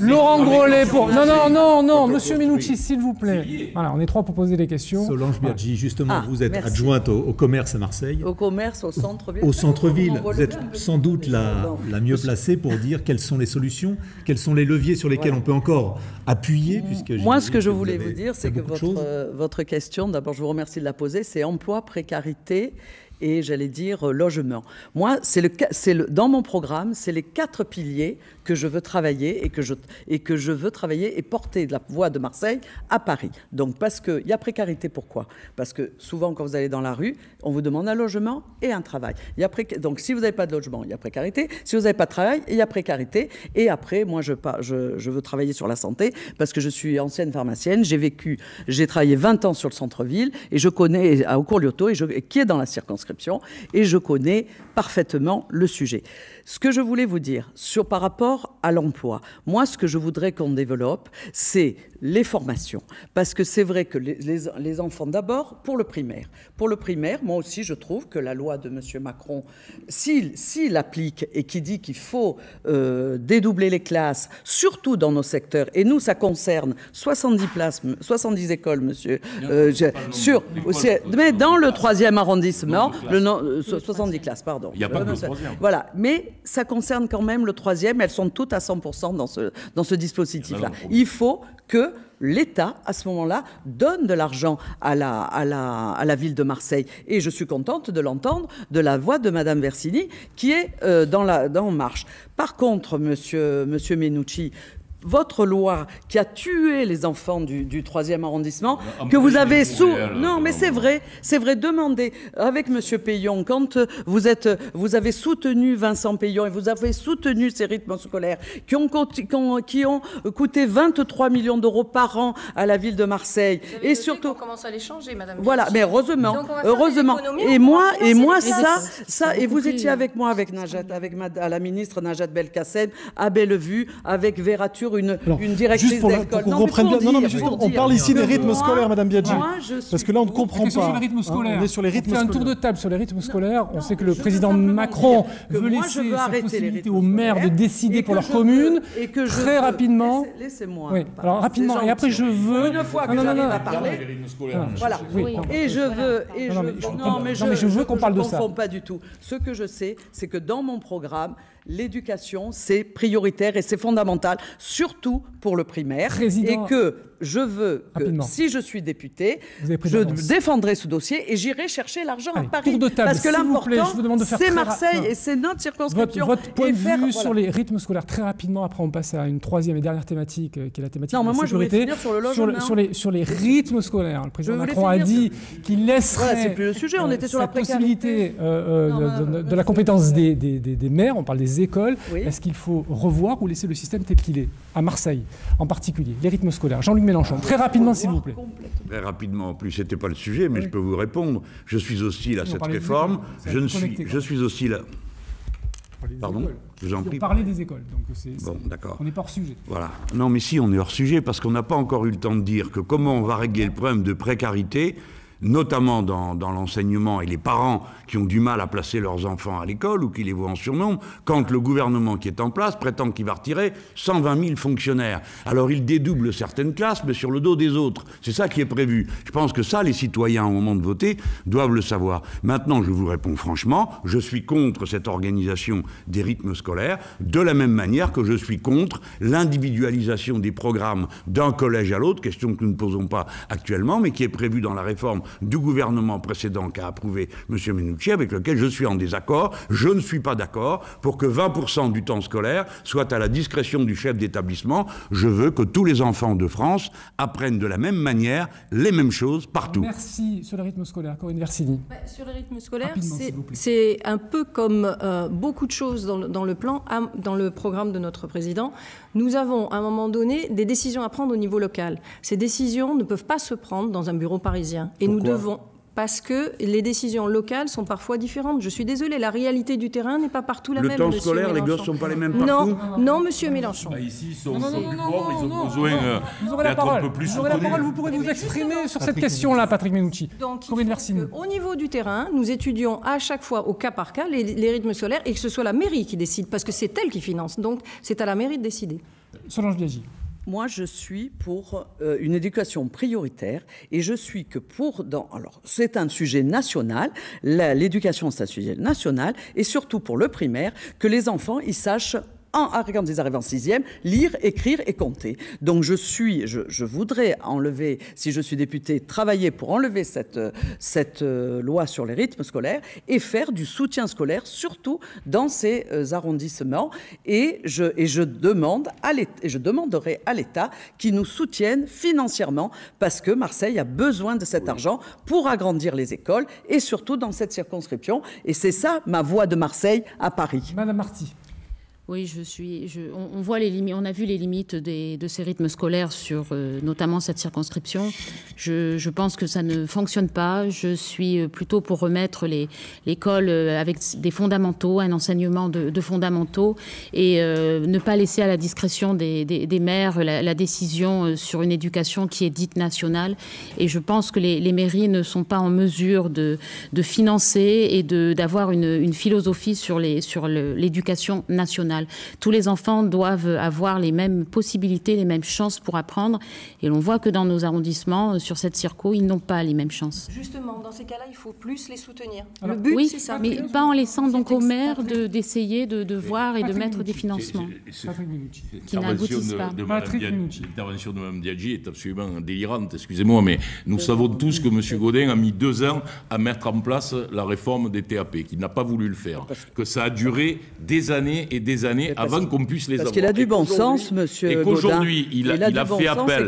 Laurent Non, mais- Grolet pour non non non non Monsieur Menucci s'il vous plaît. Voilà, on est trois pour poser des questions. Solange Biaggi, justement, Ah, vous êtes adjointe au, commerce à Marseille. Au commerce, au centre-ville. Au centre-ville, vous êtes sans doute la, la mieux placée pour dire quelles sont les solutions, quels sont les leviers sur lesquels on peut encore appuyer. Puisque Moi, ce que je voulais vous dire, c'est que votre, euh, votre question, d'abord, je vous remercie de la poser, c'est emploi, précarité et j'allais dire euh, logement. Moi, c'est le, le, dans mon programme, c'est les quatre piliers que je veux travailler et que je, et que je veux travailler et porter de la voix de Marseille à Paris. Donc, parce qu'il y a précarité, pourquoi? Parce que souvent, quand vous allez dans la rue, on vous demande un logement et un travail. Il y a Donc, si vous n'avez pas de logement, il y a précarité. Si vous n'avez pas de travail, il y a précarité. Et après, moi, je, je, je veux travailler sur la santé parce que je suis ancienne pharmacienne. J'ai vécu, j'ai travaillé 20 ans sur le centre-ville et je connais, à- au cours Lyoto, et je, et qui est dans la circonscription, et je connais parfaitement le sujet. Ce que je voulais vous dire sur, par rapport à l'emploi, moi, ce que je voudrais qu'on développe, c'est les formations. Parce que c'est vrai que les, les- les enfants, d'abord, pour le primaire. Pour le primaire, moi aussi, je trouve que la loi de M. Macron, s'il applique et qui dit qu'il faut euh, dédoubler les classes, surtout dans nos secteurs, et nous, ça concerne 70 places, 70 écoles, monsieur, euh, je- sur, mais dans le troisième arrondissement, le nom- euh, so- 70 classes, pardon. Il n'y a pas Euh, le ça- troisième. Voilà, mais ça concerne quand même le troisième, elles sont toutes à 100% dans ce, dans ce dispositif-là. Il faut que l'État, à ce moment-là, donne de l'argent à la, à, la, à la ville de Marseille. Et je suis contente de l'entendre de la voix de Madame Versini, qui est euh, dans, la, dans En Marche. Par contre, Monsieur, monsieur Menucci, votre loi qui a tué les enfants du, du 3e arrondissement, Ah, que vous avez c'est sous... Non, mais c'est vrai, c'est vrai. Demandez avec Monsieur Payon, quand vous êtes, vous avez soutenu Vincent Payon et vous avez soutenu ces rythmes scolaires qui ont, conti- qui ont, qui ont coûté 23 millions d'euros par an à la ville de Marseille et surtout... On commence à les changer, Madame. Voilà, mais heureusement, Donc, on va faire des heureusement. Et moi, et moi, ça, ça, et vous étiez avec moi, avec Najat, avec à la ministre Najat Belkacem, à Bellevue, avec Vérature, une, Alors, une directrice juste pour, la- pour d'école. qu'on Non, mais bien. Non, non, mais dire, juste, pour on dire parle ici des rythmes moi- scolaires, Madame Biaggi. moi, je Parce que là, on ne La comprend pas. sur les rythmes hein, scolaires. on est sur les rythmes fait un tour de table sur les rythmes scolaires. On sait que le président Macron dire veut laisser les possibilité aux maires de décider pour leur commune veux- et que je très rapidement. Laissez- Laissez-moi. Alors rapidement. Et après, je veux. Une fois que Non, non, j'arrive non, à parler. Les rythmes scolaires, Voilà. Et je veux. Et Non, mais je veux qu'on parle de Je ça. confonds pas du tout. Ce que je sais, c'est que dans mon programme, l'éducation, c'est prioritaire et c'est fondamental, surtout pour le primaire. Président- Et que je veux que, Rapidement. si je suis député, je défendrai ce dossier et j'irai chercher l'argent à Paris. tour de table, Parce que s'il vous plaît, l'important, c'est Marseille et c'est notre Votre, circonscription. votre point Et de faire- vue voilà. sur les rythmes scolaires très rapidement. Après, on passe à une troisième et dernière thématique, euh, qui est la thématique Non, de mais la moi, je finir sur le sur, logement. sur les sur les rythmes scolaires. Le président Macron a dit qu'il laisserait. Voilà, c'est plus le sujet, on était sur la possibilité euh, euh, de- la compétence des, maires. On parle des écoles. Est-ce qu'il faut revoir ou laisser le système tel qu'il est à Marseille, en particulier les rythmes scolaires? Jean-Luc Mélenchon, très rapidement, s'il vous plaît. Très rapidement, en plus, c'était pas le sujet, mais je peux vous répondre. Je suis hostile à on cette réforme. Je ne suis, je suis hostile. à- Pardon. Je vous en On prie. parlait des écoles, donc c'est- Bon, d'accord. On n'est pas hors sujet. Voilà. Non, mais si, on est hors sujet parce qu'on n'a pas encore eu le temps de dire que comment on va régler le problème de précarité, notamment dans, l'enseignement et les parents qui ont du mal à placer leurs enfants à l'école ou qui les voient en surnombre, quand le gouvernement qui est en place prétend qu'il va retirer 120 000 fonctionnaires. Alors il dédouble certaines classes, mais sur le dos des autres. C'est ça qui est prévu. Je pense que ça, les citoyens, au moment de voter, doivent le savoir. Maintenant, je vous réponds franchement, je suis contre cette organisation des rythmes scolaires, de la même manière que je suis contre l'individualisation des programmes d'un collège à l'autre, question que nous ne posons pas actuellement, mais qui est prévue dans la réforme du gouvernement précédent qu'a approuvé M. Menucci, avec lequel je suis en désaccord. Je ne suis pas d'accord pour que 20% du temps scolaire soit à la discrétion du chef d'établissement. Je veux que tous les enfants de France apprennent de la même manière les mêmes choses partout. Merci sur le rythme scolaire. Corinne Versini. Bah, sur le rythme scolaire, Rapidement, c'est- s'il vous plaît. c'est un peu comme euh, beaucoup de choses dans le, dans le plan, dans le programme de notre président. Nous avons à un moment donné des décisions à prendre au niveau local. Ces décisions ne peuvent pas se prendre dans un bureau parisien. Et nous Pourquoi devons parce que les décisions locales sont parfois différentes. Je suis désolée, la réalité du terrain n'est pas partout la Le même. temps monsieur scolaire, les gosses sont pas les mêmes partout Non, non, monsieur Mélenchon. ici, ils sont, Non, non, sont non, plus non, pauvres, ils ont non, besoin non. Vous aurez la d'être un parole. peu plus Vous aurez la soutenus. parole. Vous pourrez vous exprimer sur cette question-là, Patrick Menucci. Donc, il Corinne faut Versini. que, au niveau du terrain, nous étudions à chaque fois au cas par cas les, les rythmes scolaires et que ce soit la mairie qui décide, parce que c'est elle qui finance. Donc, c'est à la mairie de décider. Solange Biaggi. Moi, je suis pour euh, une éducation prioritaire et je suis que pour. Dans, alors, c'est un sujet national. L'éducation, c'est un sujet national et surtout pour le primaire, que les enfants ils sachent. En, quand ils arrivent en sixième, lire, écrire et compter. Donc je suis, je, je voudrais enlever, si je suis député, travailler pour enlever cette, cette euh, loi sur les rythmes scolaires et faire du soutien scolaire, surtout dans ces euh, arrondissements. Et je, et je demande à l'État, et je demanderai à l'État qui nous soutienne financièrement parce que Marseille a besoin de cet argent pour agrandir les écoles et surtout dans cette circonscription. Et c'est ça ma voix de Marseille à Paris. Madame Marty. Oui, je suis. on, les limites. On a vu les limites de ces rythmes scolaires sur euh, notamment cette circonscription. Je, pense que ça ne fonctionne pas. Je suis euh, plutôt pour remettre l'école euh, avec des fondamentaux, un enseignement de, fondamentaux, et ne pas laisser à la discrétion des, maires la, décision sur une éducation qui est dite nationale. Et je pense que les, mairies ne sont pas en mesure de, financer et d'avoir une, philosophie sur l'éducation nationale. Tous les enfants doivent avoir les mêmes possibilités, les mêmes chances pour apprendre. Et l'on voit que dans nos arrondissements, euh, sur cette circo, ils n'ont pas les mêmes chances. Justement, dans ces cas-là, il faut plus les soutenir. Alors, le but, oui, c'est ça. mais pas en laissant donc aux maires de- d'essayer de, de voir et de mettre des financements. Patrick. Qui n'aboutissent pas. L'intervention de Mme Diaggi est absolument délirante, excusez-moi, mais nous savons tous que M. Godin a mis deux ans à mettre en place la réforme des TAP, qu'il n'a pas voulu le faire, que ça a duré des années et des années parce- avant qu'on puisse les parce avoir. qu'il a du bon sens, monsieur Et qu'aujourd'hui, il a, Il a il du a bon fait appel.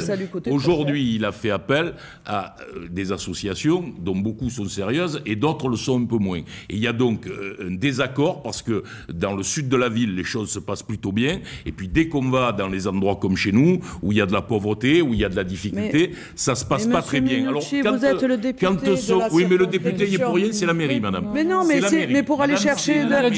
Aujourd'hui, il a fait appel à euh, des associations dont beaucoup sont sérieuses et d'autres le sont un peu moins. Et il y a donc euh, un désaccord parce que dans le sud de la ville, les choses se passent plutôt bien. Et puis dès qu'on va dans les endroits comme chez nous, où il y a de la pauvreté, où il y a de la difficulté, ça se passe mais pas très bien. Minucci, quand, vous êtes le député quand de oui, mais le député, il est pour rien, c'est la mairie, madame. Mais non, mais, mais pour aller chercher, de, la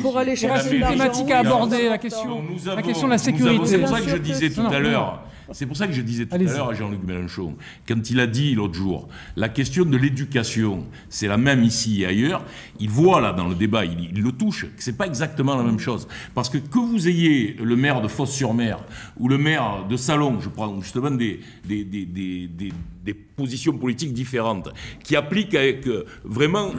pour aller chercher la thématique à aborder, la question, Nous la question de la sécurité. C'est pour ça que je disais tout à l'heure. C'est pour ça que je disais tout à l'heure à Jean-Luc Mélenchon, quand il a dit l'autre jour, la question de l'éducation, c'est la même ici et ailleurs. Il voit là dans le débat, il, il le touche, que c'est pas exactement la même chose. Parce que que vous ayez le maire de Fosse-sur-Mer ou le maire de Salon, je prends justement des, des, des, des, des- positions politiques différentes, qui appliquent avec euh, vraiment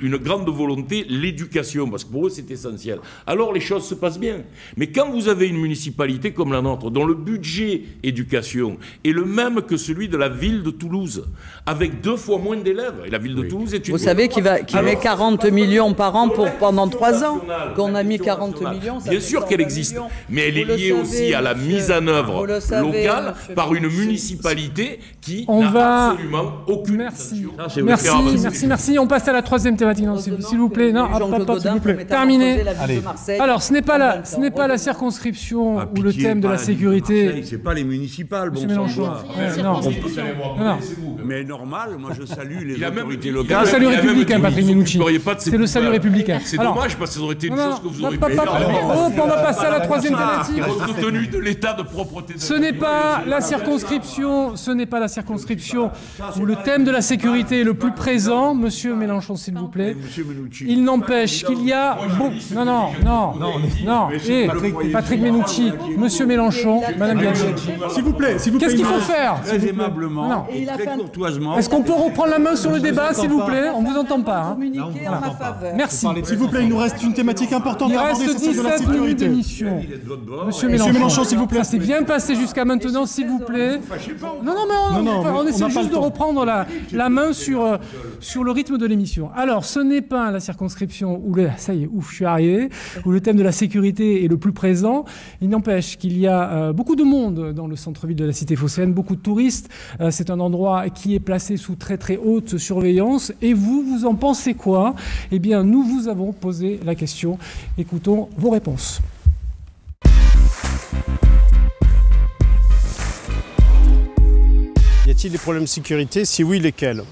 une grande volonté l'éducation, parce que pour eux c'est essentiel. Alors les choses se passent bien. Mais quand vous avez une municipalité comme la nôtre, dont le budget éducation est le même que celui de la ville de Toulouse, avec deux fois moins d'élèves, et la ville de Toulouse est une... Vous savez qu'il qu'il met Alors, 40 millions par an pour, pendant 3 ans, qu'on a mis la 40 nationale. millions. ça Bien sûr 120 qu'elle existe, millions. mais elle Vous est liée savez, aussi à la monsieur. mise en œuvre savez, locale monsieur par une municipalité qui On va- absolument aucune Merci. Merci, merci, les merci. On passe à la troisième thématique. Non, s'il vous plaît. Non, hop, hop, hop, s'il vous plaît. Terminé. Allez. Alors, ce n'est pas la, ce n'est pas la circonscription Ah, ou le thème de la sécurité. C'est pas les municipales, bon Monsieur sang. Mais normal, moi je salue les Il a même- autorités locales. salut républicain, Patrick Minucci. C'est le salut républicain. C'est dommage parce que ça aurait été une chose que vous auriez pas- pu oh, on va passer à la troisième thématique. De l'état de propreté Ce n'est pas la circonscription, ce n'est pas la circonscription où le thème de la sécurité est le plus présent, monsieur Mélenchon, s'il vous plaît. Il n'empêche qu'il y a bon, non, non, non, non, et Patrick Menucci, monsieur Mélenchon, madame Biaggi. S'il vous plaît, s'il vous plaît. Qu'est-ce qu'il faut faire Très aimablement Non. et très courtoisement. Est-ce qu'on peut reprendre la main sur le débat, s'il vous plaît On vous entend pas. hein. Merci. S'il vous plaît, il nous reste une thématique importante Il à aborder, reste c'est celle de la 17 minutes sécurité. Monsieur Mélenchon, s'il vous plaît. Ça s'est bien passé jusqu'à maintenant, s'il vous plaît. Non, non, mais on, J'essaie juste de reprendre la, la main sur, euh, sur le rythme de l'émission. Alors, ce n'est pas la circonscription où le, ça y est, ouf, je suis arrivé, où le thème de la sécurité est le plus présent. Il n'empêche qu'il y a euh, beaucoup de monde dans le centre-ville de la cité phocéenne, beaucoup de touristes. Euh, c'est un endroit qui est placé sous très très haute surveillance. Et vous, vous en pensez quoi? Eh bien, nous vous avons posé la question. Écoutons vos réponses. A-t-il des problèmes de sécurité Si oui, lesquels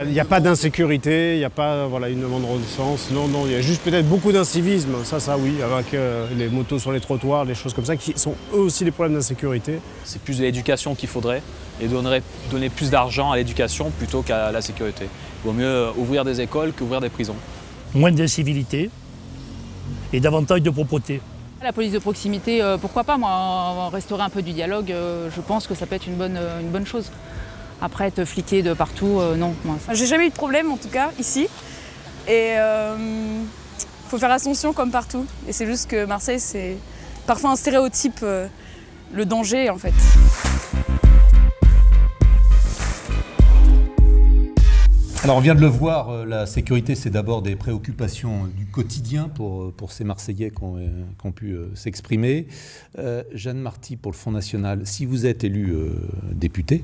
Il n'y a pas d'insécurité, il n'y a pas voilà, une demande de renaissance. Non, non, il y a juste peut-être beaucoup d'incivisme. Ça, ça oui, avec euh, les motos sur les trottoirs, des choses comme ça, qui sont eux aussi des problèmes d'insécurité. C'est plus de l'éducation qu'il faudrait et donnerait, donner plus d'argent à l'éducation plutôt qu'à la sécurité. Il vaut mieux euh, ouvrir des écoles qu'ouvrir des prisons. Moins d'incivilité et davantage de propreté. La police de proximité, euh, pourquoi pas? Moi, restaurer un peu du dialogue, euh, je pense que ça peut être une bonne, euh, une bonne chose. Après, être fliqué de partout, euh, non. Moi, J'ai jamais eu de problème en tout cas ici. Et il faut faire attention comme partout. Et c'est juste que Marseille, c'est parfois un stéréotype, euh, le danger en fait. Alors on vient de le voir, euh, la sécurité c'est d'abord des préoccupations du quotidien pour, euh, ces Marseillais qui ont, euh, pu s'exprimer. Jeanne Marty pour le Front National, si vous êtes élu député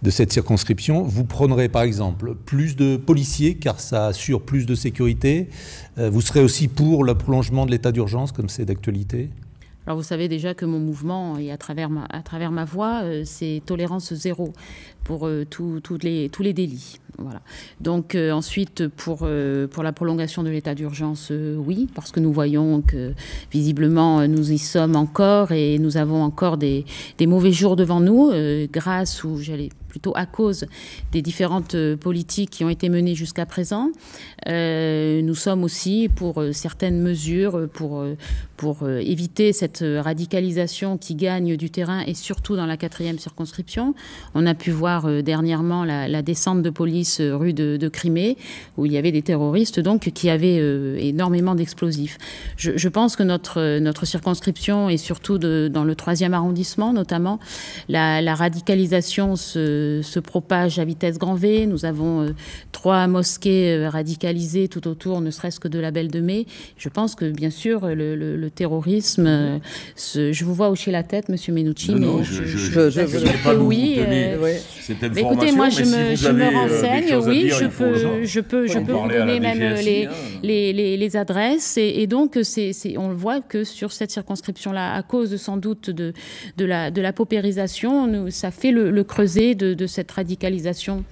de cette circonscription, vous prendrez par exemple plus de policiers car ça assure plus de sécurité. Vous serez aussi pour le prolongement de l'état d'urgence comme c'est d'actualité? Alors vous savez déjà que mon mouvement, et à travers ma, voix, euh, c'est tolérance zéro pour euh, tous les, délits. Voilà. Donc euh, ensuite, pour, la prolongation de l'état d'urgence, oui, parce que nous voyons que visiblement nous y sommes encore et nous avons encore des, mauvais jours devant nous, grâce ou j'allais plutôt à cause des différentes euh, politiques qui ont été menées jusqu'à présent. Euh, nous sommes aussi pour euh, certaines mesures pour, pour éviter cette radicalisation qui gagne du terrain et surtout dans la quatrième circonscription. On a pu voir dernièrement la, descente de police rue de, Crimée où il y avait des terroristes donc qui avaient énormément d'explosifs. Je, pense que notre, notre circonscription et surtout dans le troisième arrondissement notamment, la radicalisation se, se propage à vitesse grand V. Nous avons euh, trois mosquées euh, radicalisées tout autour, ne serait-ce que de la Belle de Mai. Je pense que bien sûr le, le- le terrorisme, euh, je vous vois hocher la tête, Monsieur Menucci, Non, mais je, je- je- pas que vous oui. cette écoutez, moi mais je si me, vous je avez, me des renseigne, oui, dire, je faut- peux, je peux, je peux vous donner même les, hein. les, les, les adresses et, et donc c'est- on le voit que sur cette circonscription-là, à cause sans doute de, de, la, de la paupérisation, nous- ça fait le, le creuset de, de cette radicalisation.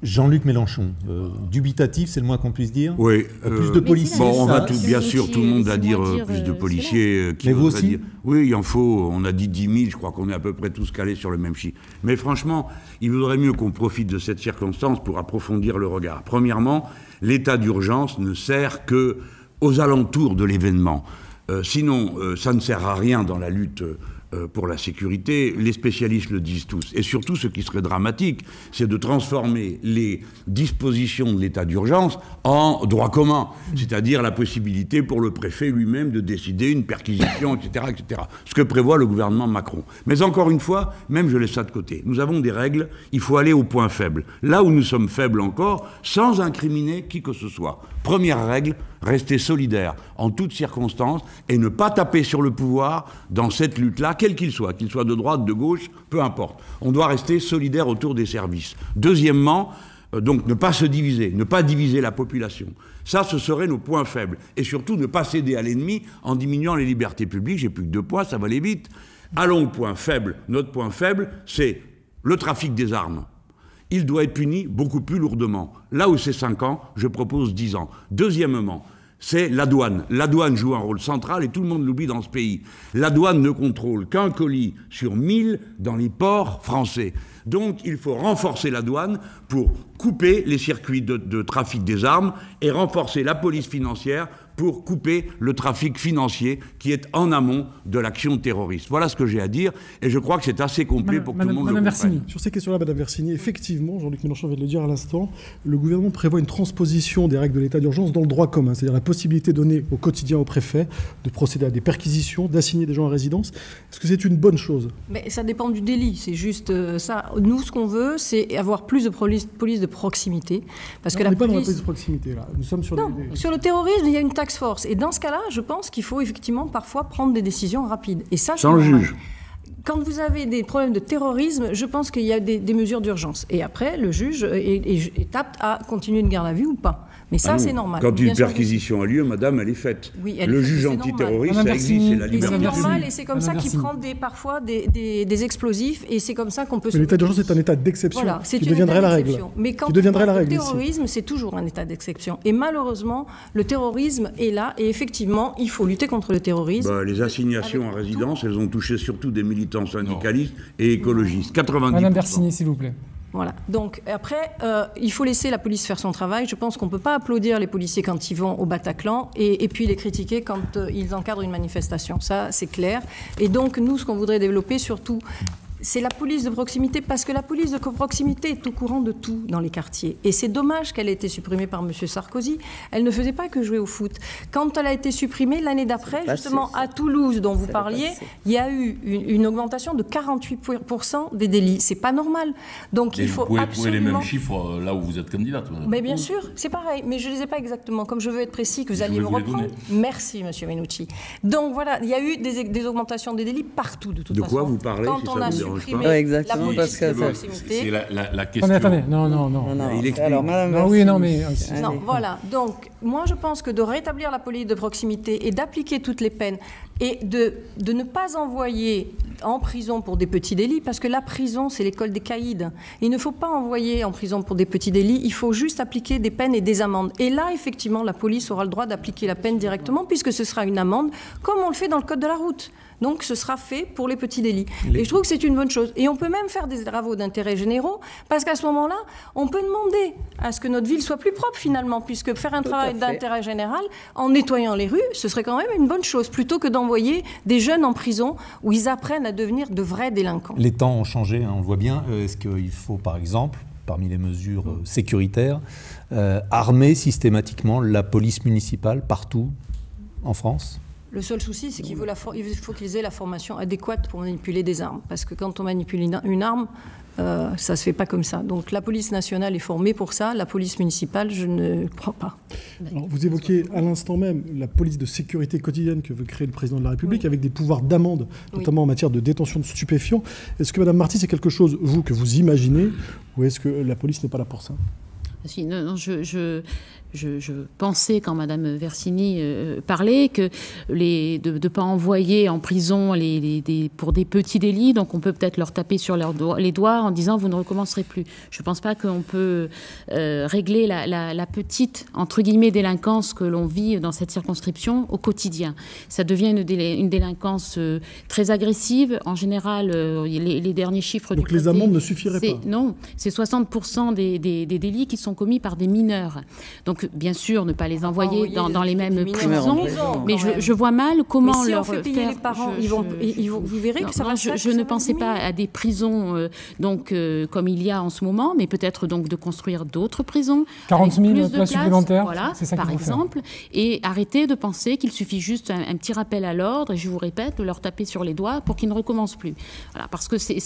Jean-Luc Mélenchon, euh, dubitatif, c'est le moins qu'on puisse dire Oui. Euh, Plus euh, de policiers. Bon, on va tout, bien sûr, tout le monde va dire dire, plus de policiers. qui Mais vous aussi dire- Oui, il en faut. On a dit 10 000, je crois qu'on est à peu près tous calés sur le même chiffre. Mais franchement, il vaudrait mieux qu'on profite de cette circonstance pour approfondir le regard. Premièrement, l'état d'urgence ne sert que aux alentours de l'événement. Euh, sinon, euh, ça ne sert à rien dans la lutte. Euh, pour la sécurité, les spécialistes le disent tous. Et surtout, ce qui serait dramatique, c'est de transformer les dispositions de l'état d'urgence en droit commun, c'est-à-dire la possibilité pour le préfet lui-même de décider une perquisition, etc., etc. Ce que prévoit le gouvernement Macron. Mais encore une fois, même je laisse ça de côté. Nous avons des règles, il faut aller au point faible. Là où nous sommes faibles encore, sans incriminer qui que ce soit. Première règle, rester solidaire en toutes circonstances et ne pas taper sur le pouvoir dans cette lutte-là, quel qu'il soit, qu'il soit de droite, de gauche, peu importe. On doit rester solidaire autour des services. Deuxièmement, euh, donc ne pas se diviser, ne pas diviser la population. Ça, ce seraient nos points faibles. Et surtout, ne pas céder à l'ennemi en diminuant les libertés publiques. J'ai plus que deux points, ça va aller vite. Allons au point faible. Notre point faible, c'est le trafic des armes il doit être puni beaucoup plus lourdement. Là où c'est 5 ans, je propose 10 ans. Deuxièmement, c'est la douane. La douane joue un rôle central et tout le monde l'oublie dans ce pays. La douane ne contrôle qu'un colis sur 1000 dans les ports français. Donc il faut renforcer la douane pour couper les circuits de, de trafic des armes et renforcer la police financière pour couper le trafic financier qui est en amont de l'action terroriste. Voilà ce que j'ai à dire et je crois que c'est assez complet pour que tout le monde le comprenne. Sur ces questions-là, Madame Versini, effectivement, Jean-Luc Mélenchon vient de le dire à l'instant, le gouvernement prévoit une transposition des règles de l'état d'urgence dans le droit commun, c'est-à-dire la possibilité donnée au quotidien au préfet de procéder à des perquisitions, d'assigner des gens à résidence. Est-ce que c'est une bonne chose? Mais ça dépend du délit, c'est juste euh, ça. Nous, ce qu'on veut, c'est avoir plus de police, police de proximité. Parce Non, que on la n'est pas dans la police... police de proximité, là. Nous sommes sur Non, des- sur le terrorisme, il y a une taxe force. Et dans ce cas-là, je pense qu'il faut effectivement parfois prendre des décisions rapides. Et ça, Sans juge. Quand vous avez des problèmes de terrorisme, je pense qu'il y a des, des mesures d'urgence. Et après, le juge est, est- est apte à continuer une garde à vue ou pas. Mais ça, Ah c'est normal. Quand une perquisition a lieu, madame, elle est faite. Oui, elle le juge antiterroriste, ça existe, c'est la Mais liberté. c'est normal et c'est comme ça qu'il prend des, parfois des, des- des explosifs et c'est comme ça qu'on peut Mais l'état d'urgence est un état d'exception Voilà, c'est qui deviendrait la règle. Mais quand deviendrait la règle ici. terrorisme, c'est toujours un état d'exception. Et malheureusement, le terrorisme est là et effectivement, il faut lutter contre le terrorisme. Bah, les assignations à résidence, elles ont touché surtout des militants syndicalistes et écologistes. 90%. Madame Versini, s'il vous plaît. Voilà. Donc après, euh, il faut laisser la police faire son travail. Je pense qu'on ne peut pas applaudir les policiers quand ils vont au Bataclan et, puis les critiquer quand euh, ils encadrent une manifestation. Ça, c'est clair. Et donc, nous, ce qu'on voudrait développer surtout, c'est la police de proximité, parce que la police de proximité est au courant de tout dans les quartiers. Et c'est dommage qu'elle ait été supprimée par M. Sarkozy. Elle ne faisait pas que jouer au foot. Quand elle a été supprimée, l'année d'après, justement, à Toulouse, dont vous parliez, il y a eu une, une augmentation de 48% des délits. C'est pas normal. Donc Et il vous faut pouvez absolument... trouver les mêmes chiffres euh, là où vous êtes candidate. Mais bien sûr, c'est pareil, mais je ne les ai pas exactement. Comme je veux être précis, que vous Je alliez me vous reprendre. Merci, monsieur Menucci. Donc voilà, il y a eu des, des augmentations des délits partout, de toute De façon. quoi vous parlez, Quand si on ça a vous dérange pas Ouais, exactement, la police parce que de ça- proximité. C'est la, la, la question. Attendez, attendez. Non, non, non. Non, non. Il explique. Alors, Madame Non, oui, non, mais. euh, c'est- Non, voilà. Donc, moi, je pense que de rétablir la police de proximité et d'appliquer toutes les peines et de, de ne pas envoyer en prison pour des petits délits, parce que la prison, c'est l'école des caïds. Il ne faut pas envoyer en prison pour des petits délits, il faut juste appliquer des peines et des amendes. Et là, effectivement, la police aura le droit d'appliquer la peine directement, puisque ce sera une amende, comme on le fait dans le code de la route. Donc, ce sera fait pour les petits délits. Et je trouve que c'est une bonne chose. Et on peut même faire des travaux d'intérêt généraux, parce qu'à ce moment-là, on peut demander à ce que notre ville soit plus propre, finalement, puisque faire un Tout travail d'intérêt général en nettoyant les rues, ce serait quand même une bonne chose, plutôt que d'envoyer des jeunes en prison où ils apprennent à devenir de vrais délinquants. Les temps ont changé, hein, on le voit bien. Euh, Est-ce qu'il faut, par exemple, parmi les mesures euh, sécuritaires, euh, armer systématiquement la police municipale partout en France? Le seul souci, c'est qu'il faut, la for- il faut qu'ils aient la formation adéquate pour manipuler des armes. Parce que quand on manipule une, arme, euh, ça ne se fait pas comme ça. Donc la police nationale est formée pour ça, la police municipale, je ne crois pas. Alors, vous évoquiez à l'instant même la police de sécurité quotidienne que veut créer le président de la République avec des pouvoirs d'amende, Oui. notamment en matière de détention de stupéfiants. Est-ce que Madame Marty, c'est quelque chose, vous, que vous imaginez, ou est-ce que la police n'est pas là pour ça? Si, non, non, je, je, je, je pensais, quand Madame Versini euh, parlait, que les, de ne pas envoyer en prison les, les- des- pour des petits délits, donc on peut peut-être leur taper sur les doigts en disant vous ne recommencerez plus. Je ne pense pas qu'on peut euh, régler la, la- la petite, entre guillemets, délinquance que l'on vit dans cette circonscription au quotidien. Ça devient une, délinquance euh, très agressive. En général, les, les derniers chiffres Donc du les amendes ne suffiraient pas non, c'est 60% des, des- des délits qui sont commis par des mineurs. Donc, bien sûr, ne pas les envoyer dans, les mêmes prisons, prison, mais je, vois mal comment Mais si on leur fait payer faire- les parents, je- ils vont- je- ils vont- vous verrez Non, que ça non, va je, je ne pensais pas à des prisons euh, donc euh, comme il y a en ce moment, mais peut-être donc de construire d'autres prisons. 40 000 avec plus de places supplémentaires, voilà, c'est ça par exemple, et arrêter de penser qu'il suffit juste un, un petit rappel à l'ordre, et je vous répète, de leur taper sur les doigts pour qu'ils ne recommencent plus. Voilà, parce que c'est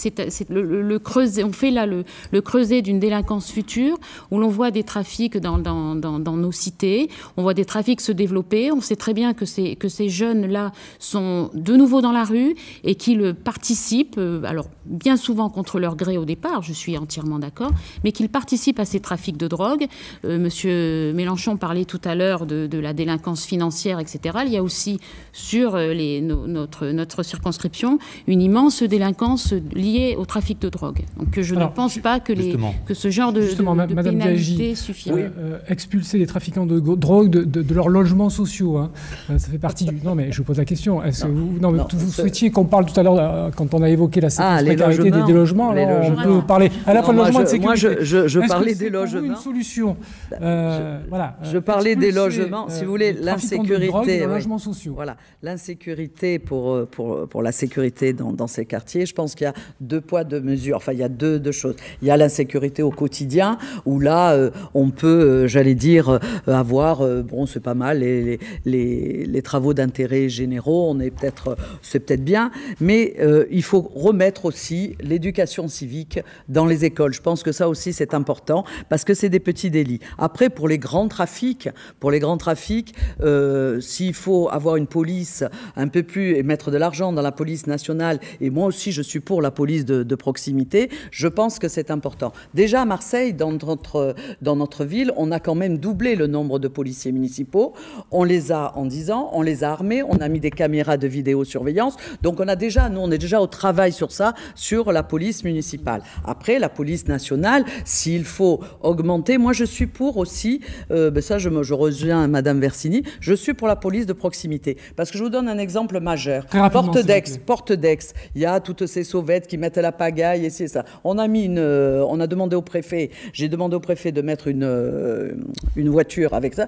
le, le- le creuset, on fait là le, le creuset d'une délinquance future où l'on voit des trafics dans, dans, dans, dans nos cités, on voit des trafics se développer, on sait très bien que ces, que ces jeunes-là sont de nouveau dans la rue et qu'ils participent, euh, alors bien souvent contre leur gré au départ, je suis entièrement d'accord, mais qu'ils participent à ces trafics de drogue. Euh, Monsieur Mélenchon parlait tout à l'heure de, de la délinquance financière, etc. Il y a aussi sur euh, les, no- notre, notre circonscription une immense délinquance liée au trafic de drogue. Donc je Alors, ne pense pas que, les, justement. que ce genre de, de, de pénalité suffirait. euh, euh, expulser expulser les trafiquants de drogue de, de- de leurs logements sociaux. hein. Euh, Ça fait partie du. Non, mais je pose la question. Est-ce que vous, non, vous souhaitiez qu'on parle tout à l'heure, euh, quand on a évoqué la Ah, les précarité des, logements. des logements, Les alors on logements. peut parler à la Non, fois de logement et de je- moi, sécurité. je- je- je parlais des vous logements. une solution. Euh, voilà. Je parlais des logements, si vous voulez, les l'insécurité. ouais. logements sociaux. Voilà, l'insécurité pour, pour, pour la sécurité dans, dans ces quartiers, je pense qu'il y a deux poids, deux mesures. Enfin, il y a deux, deux choses. Il y a l'insécurité au quotidien, où là, euh, on peut, euh, j'allais dire, euh, avoir, euh, bon, c'est pas mal, les, les, travaux d'intérêt généraux, on est peut-être, euh, c'est peut-être bien, mais il faut remettre aussi l'éducation civique dans les écoles. Je pense que ça aussi, c'est important, parce que c'est des petits délits. Après, pour les grands trafics, pour les grands trafics, s'il faut avoir une police un peu plus et mettre de l'argent dans la police nationale, et moi aussi je suis pour la police de, proximité, je pense que c'est important. Déjà à Marseille, dans notre, dans notre ville, on a quand même doublé le nombre de policiers municipaux. On les a en 10 ans, on les a armés, on a mis des caméras de vidéosurveillance. Donc on a déjà, nous on est déjà au travail sur ça, sur la police municipale. Après, la police nationale, s'il faut augmenter, moi je suis pour aussi, euh, ben ça je, me, je reviens à Madame Versini, je suis pour la police de proximité. Parce que je vous donne un exemple majeur. Porte d'Aix. Porte d'Aix, il y a toutes ces sauvettes qui mettent la pagaille et c'est ça. On a mis une, euh, on a demandé au préfet, j'ai demandé au préfet de mettre une, euh, une voiture avec ça.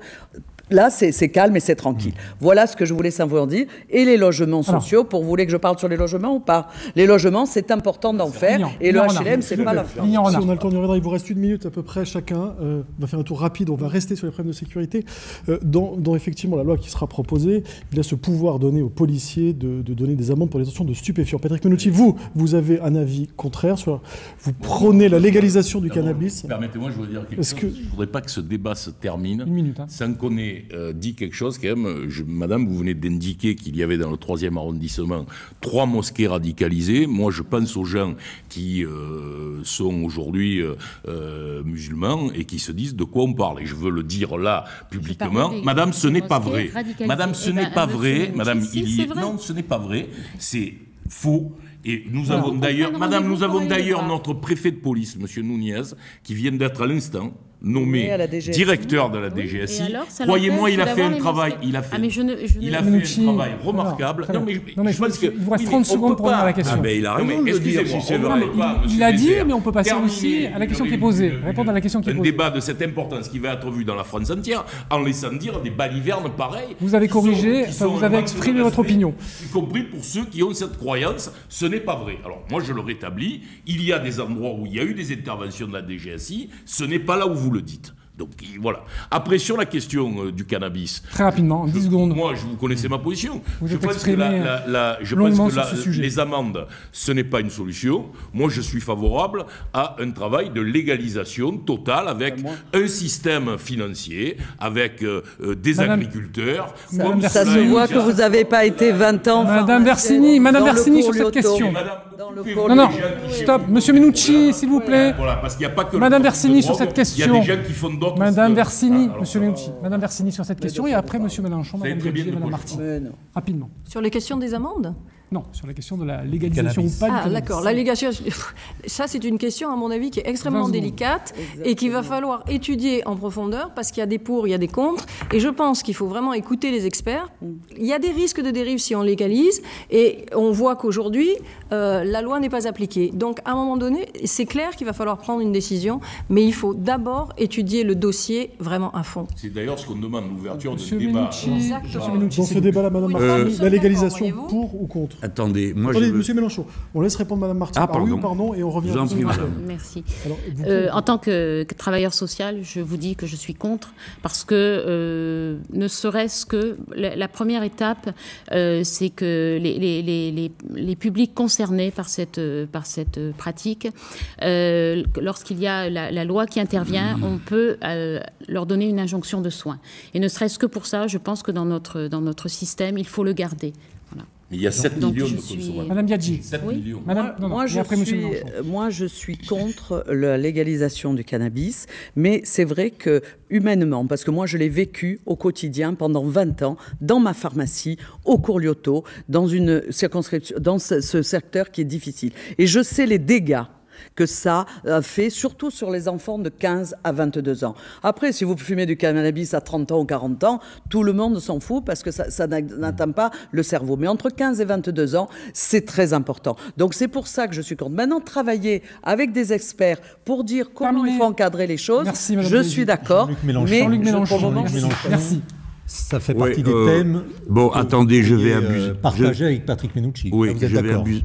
Là, c'est calme et c'est tranquille. Voilà ce que je voulais savoir dire. Et les logements Alors. sociaux, pour vous voulez que je parle sur les logements ou pas? Les logements, c'est important d'en faire. Mignon. Et le Mignon. HLM, c'est pas la fin. Si on a le temps il vous reste une minute à peu près chacun. Euh, on va faire un tour rapide, on va rester sur les problèmes de sécurité. Euh, dans, dans effectivement la loi qui sera proposée, il y a ce pouvoir donné aux policiers de, de donner des amendes pour les détention de stupéfiants. Patrick Menucci, vous, vous avez un avis contraire. Sur, vous prônez la légalisation du cannabis. Permettez-moi, je veux dire quelque chose. que- Je ne voudrais pas que ce débat se termine Une minute, hein. sans qu'on ait euh, dit quelque chose quand même. Je- madame, vous venez d'indiquer qu'il y avait dans le troisième arrondissement trois mosquées radicalisées. Moi, je pense aux gens qui euh, sont aujourd'hui euh, musulmans et qui se disent de quoi on parle. Et je veux le dire là publiquement. Madame, ce des n'est pas vrai. Madame, ce Eh n'est ben, pas vrai. Madame, il non, ce n'est pas vrai. C'est faux. Et nous avons d'ailleurs, Madame, nous avons d'ailleurs notre préfet de police, Monsieur Nunez, qui vient d'être à l'instant nommé la directeur de la DGSI. Croyez-moi, il a fait un travail, il a fait, Ah, mais je ne- je il ne- a fait Menucci, un travail remarquable. non, mais, Non, mais je pense que il vous reste oui, 30 mais on secondes pour répondre à la question. Il a raison de dire, si c'est vrai. Il monsieur a dit, mais on peut passer aussi à la question qui est posée. Répondre à la question qui est Un posée. débat de cette importance qui va être vu dans la France entière en laissant dire des balivernes pareilles. Vous avez corrigé, vous un avez exprimé votre opinion. Y compris pour ceux qui ont cette croyance, ce n'est pas vrai. Alors moi je le rétablis, il y a des endroits où il y a eu des interventions de la DGSI, ce n'est pas là où vous le dites. Donc il- voilà. Après sur la question euh, du cannabis, Très rapidement, en 10 secondes. moi, je vous connaissez ma position. Vous je êtes pense que, exprimé, la- la- la- je pense longuement que sur la- ce sujet. les amendes, ce n'est pas une solution. Moi, je suis favorable à un travail de légalisation totale avec un système financier, avec euh, euh, des Madame- agriculteurs. Comme Ça se voit que vous n'avez pas été 20 ans. Madame Versini, Madame Versini sur cette question. Madame, Dans le Non, non, stop. Monsieur Menucci, s'il vous plaît. Voilà, parce qu'il n'y a pas que le Madame Versini sur cette question. Il y a des gens qui font d'autres. Madame choses. Versini, Ah, Monsieur. Menucci. Madame Versini sur cette question et après Monsieur Mélenchon, Madame de Madame non. Rapidement. Sur les questions des amendes? Non, sur la question de la légalisation ou pas du Ah, d'accord. L'allégation, ça, c'est une question, à mon avis, qui est extrêmement 20 secondes. délicate et qu'il va falloir étudier en profondeur parce qu'il y a des pour, il y a des contre. Et je pense qu'il faut vraiment écouter les experts. Il y a des risques de dérive si on légalise et on voit qu'aujourd'hui, euh, la loi n'est pas appliquée. Donc, à un moment donné, c'est clair qu'il va falloir prendre une décision, mais il faut d'abord étudier le dossier vraiment à fond. C'est d'ailleurs ce qu'on demande, l'ouverture d'un Monsieur débat. Dans ce débat-là, Madame nous la légalisation pour ou contre Attendez, moi je veux- Monsieur Mélenchon, on laisse répondre Madame Marty Ah, par oui ou pardon. par non et on revient vous en à prie, madame. Merci. Alors, vous Euh, en tant que, que travailleur social, je vous dis que je suis contre parce que euh, ne serait-ce que la, la première étape, euh, c'est que les, les, les, les, les publics concernés par cette, par cette pratique, euh, lorsqu'il y a la, la loi qui intervient, on peut euh, leur donner une injonction de soins. Et ne serait-ce que pour ça, je pense que dans notre, dans notre système, il faut le garder. Voilà. Il y a 7 Donc, millions je de suis-. Madame. 7 Oui. millions. Madame, non, non, moi, je après suis, Mélenchon. moi, je suis contre la légalisation du cannabis, mais c'est vrai que humainement, parce que moi, je l'ai vécu au quotidien pendant 20 ans dans ma pharmacie, au cours Lyoto, dans une circonscription, dans ce, ce secteur qui est difficile. Et je sais les dégâts que ça euh, fait, surtout sur les enfants de 15 à 22 ans. Après, si vous fumez du cannabis à 30 ans ou 40 ans, tout le monde s'en fout parce que ça, ça n'atteint pas le cerveau. Mais entre 15 et 22 ans, c'est très important. Donc c'est pour ça que je suis contre. Maintenant, travailler avec des experts pour dire comment il faut encadrer les choses, Merci, je Lévy. suis d'accord. Mais Jean-Luc Mélenchon, le moment, Jean-Luc je- Mélenchon. Merci. Ça fait Oui, partie des euh, thèmes. bon, que attendez, vous je vais pourriez, abuser- euh, Partager je- avec Patrick Menucci. Oui, vous êtes je vais, abuser,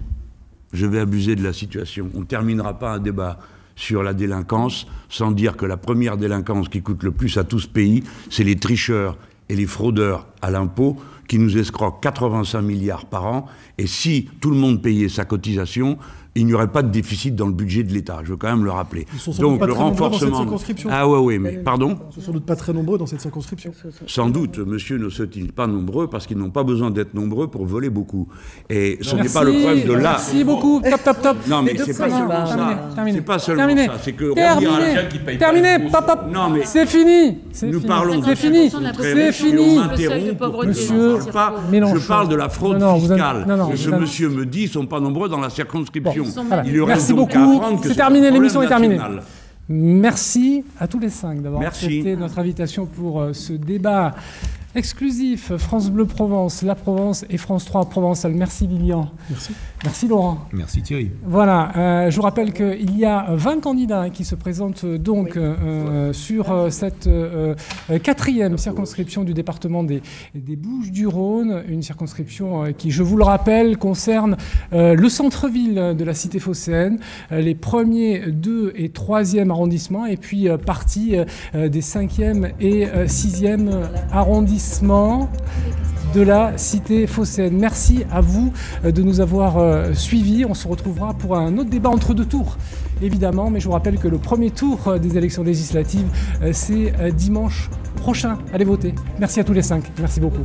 je vais abuser de la situation. On ne terminera pas un débat sur la délinquance sans dire que la première délinquance qui coûte le plus à tout ce pays, c'est les tricheurs et les fraudeurs à l'impôt qui nous escroquent 85 milliards par an. Et si tout le monde payait sa cotisation, il n'y aurait pas de déficit dans le budget de l'État. Je veux quand même le rappeler. Ils sont sans doute Donc pas le très nombreux dans cette renforcement. circonscription. Ah ouais, ouais, mais pardon Ils sont sans doute pas très nombreux dans cette circonscription. sans doute, monsieur ne sont-ils pas nombreux parce qu'ils n'ont pas besoin d'être nombreux pour voler beaucoup. Et ce n'est pas le problème de là. Merci beaucoup. Top, top, top. Non, mais c'est pas points, seulement ça. C'est pas seulement Terminé. ça. C'est que Terminé. revenir à la- qui paye pas Terminé. Pop, pop. Non, mais C'est fini. Nous fini. parlons C'est de fini. de la très C'est fini. Monsieur parle pas. Mélenchon. Je parle de la fraude Non, non, fiscale. avez- non, non, que vous ce monsieur me dit, ils sont pas nombreux dans la circonscription. Bon, voilà. Il y aurait Merci beaucoup. apprendre que C'est terminé. L'émission est terminée. Merci à tous les cinq d'avoir accepté notre invitation pour euh, ce débat exclusif France Bleu Provence, La Provence et France 3 Provençal. Merci Lilian. Merci. Merci Laurent. Merci Thierry. Voilà, euh, je vous rappelle qu'il y a 20 candidats qui se présentent euh, donc euh, sur euh, cette quatrième circonscription du département des, des Bouches-du-Rhône, une circonscription euh, qui, je vous le rappelle, concerne euh, le centre-ville de la cité phocéenne, euh, les premiers deux et troisième arrondissements, et puis euh, partie euh, des cinquième et euh, sixième arrondissements de la cité phocéenne. Merci à vous euh, de nous avoir euh, suivis. On se retrouvera pour un autre débat entre deux tours, évidemment. Mais je vous rappelle que le premier tour euh, des élections législatives, c'est dimanche prochain. Allez voter. Merci à tous les cinq. Merci beaucoup.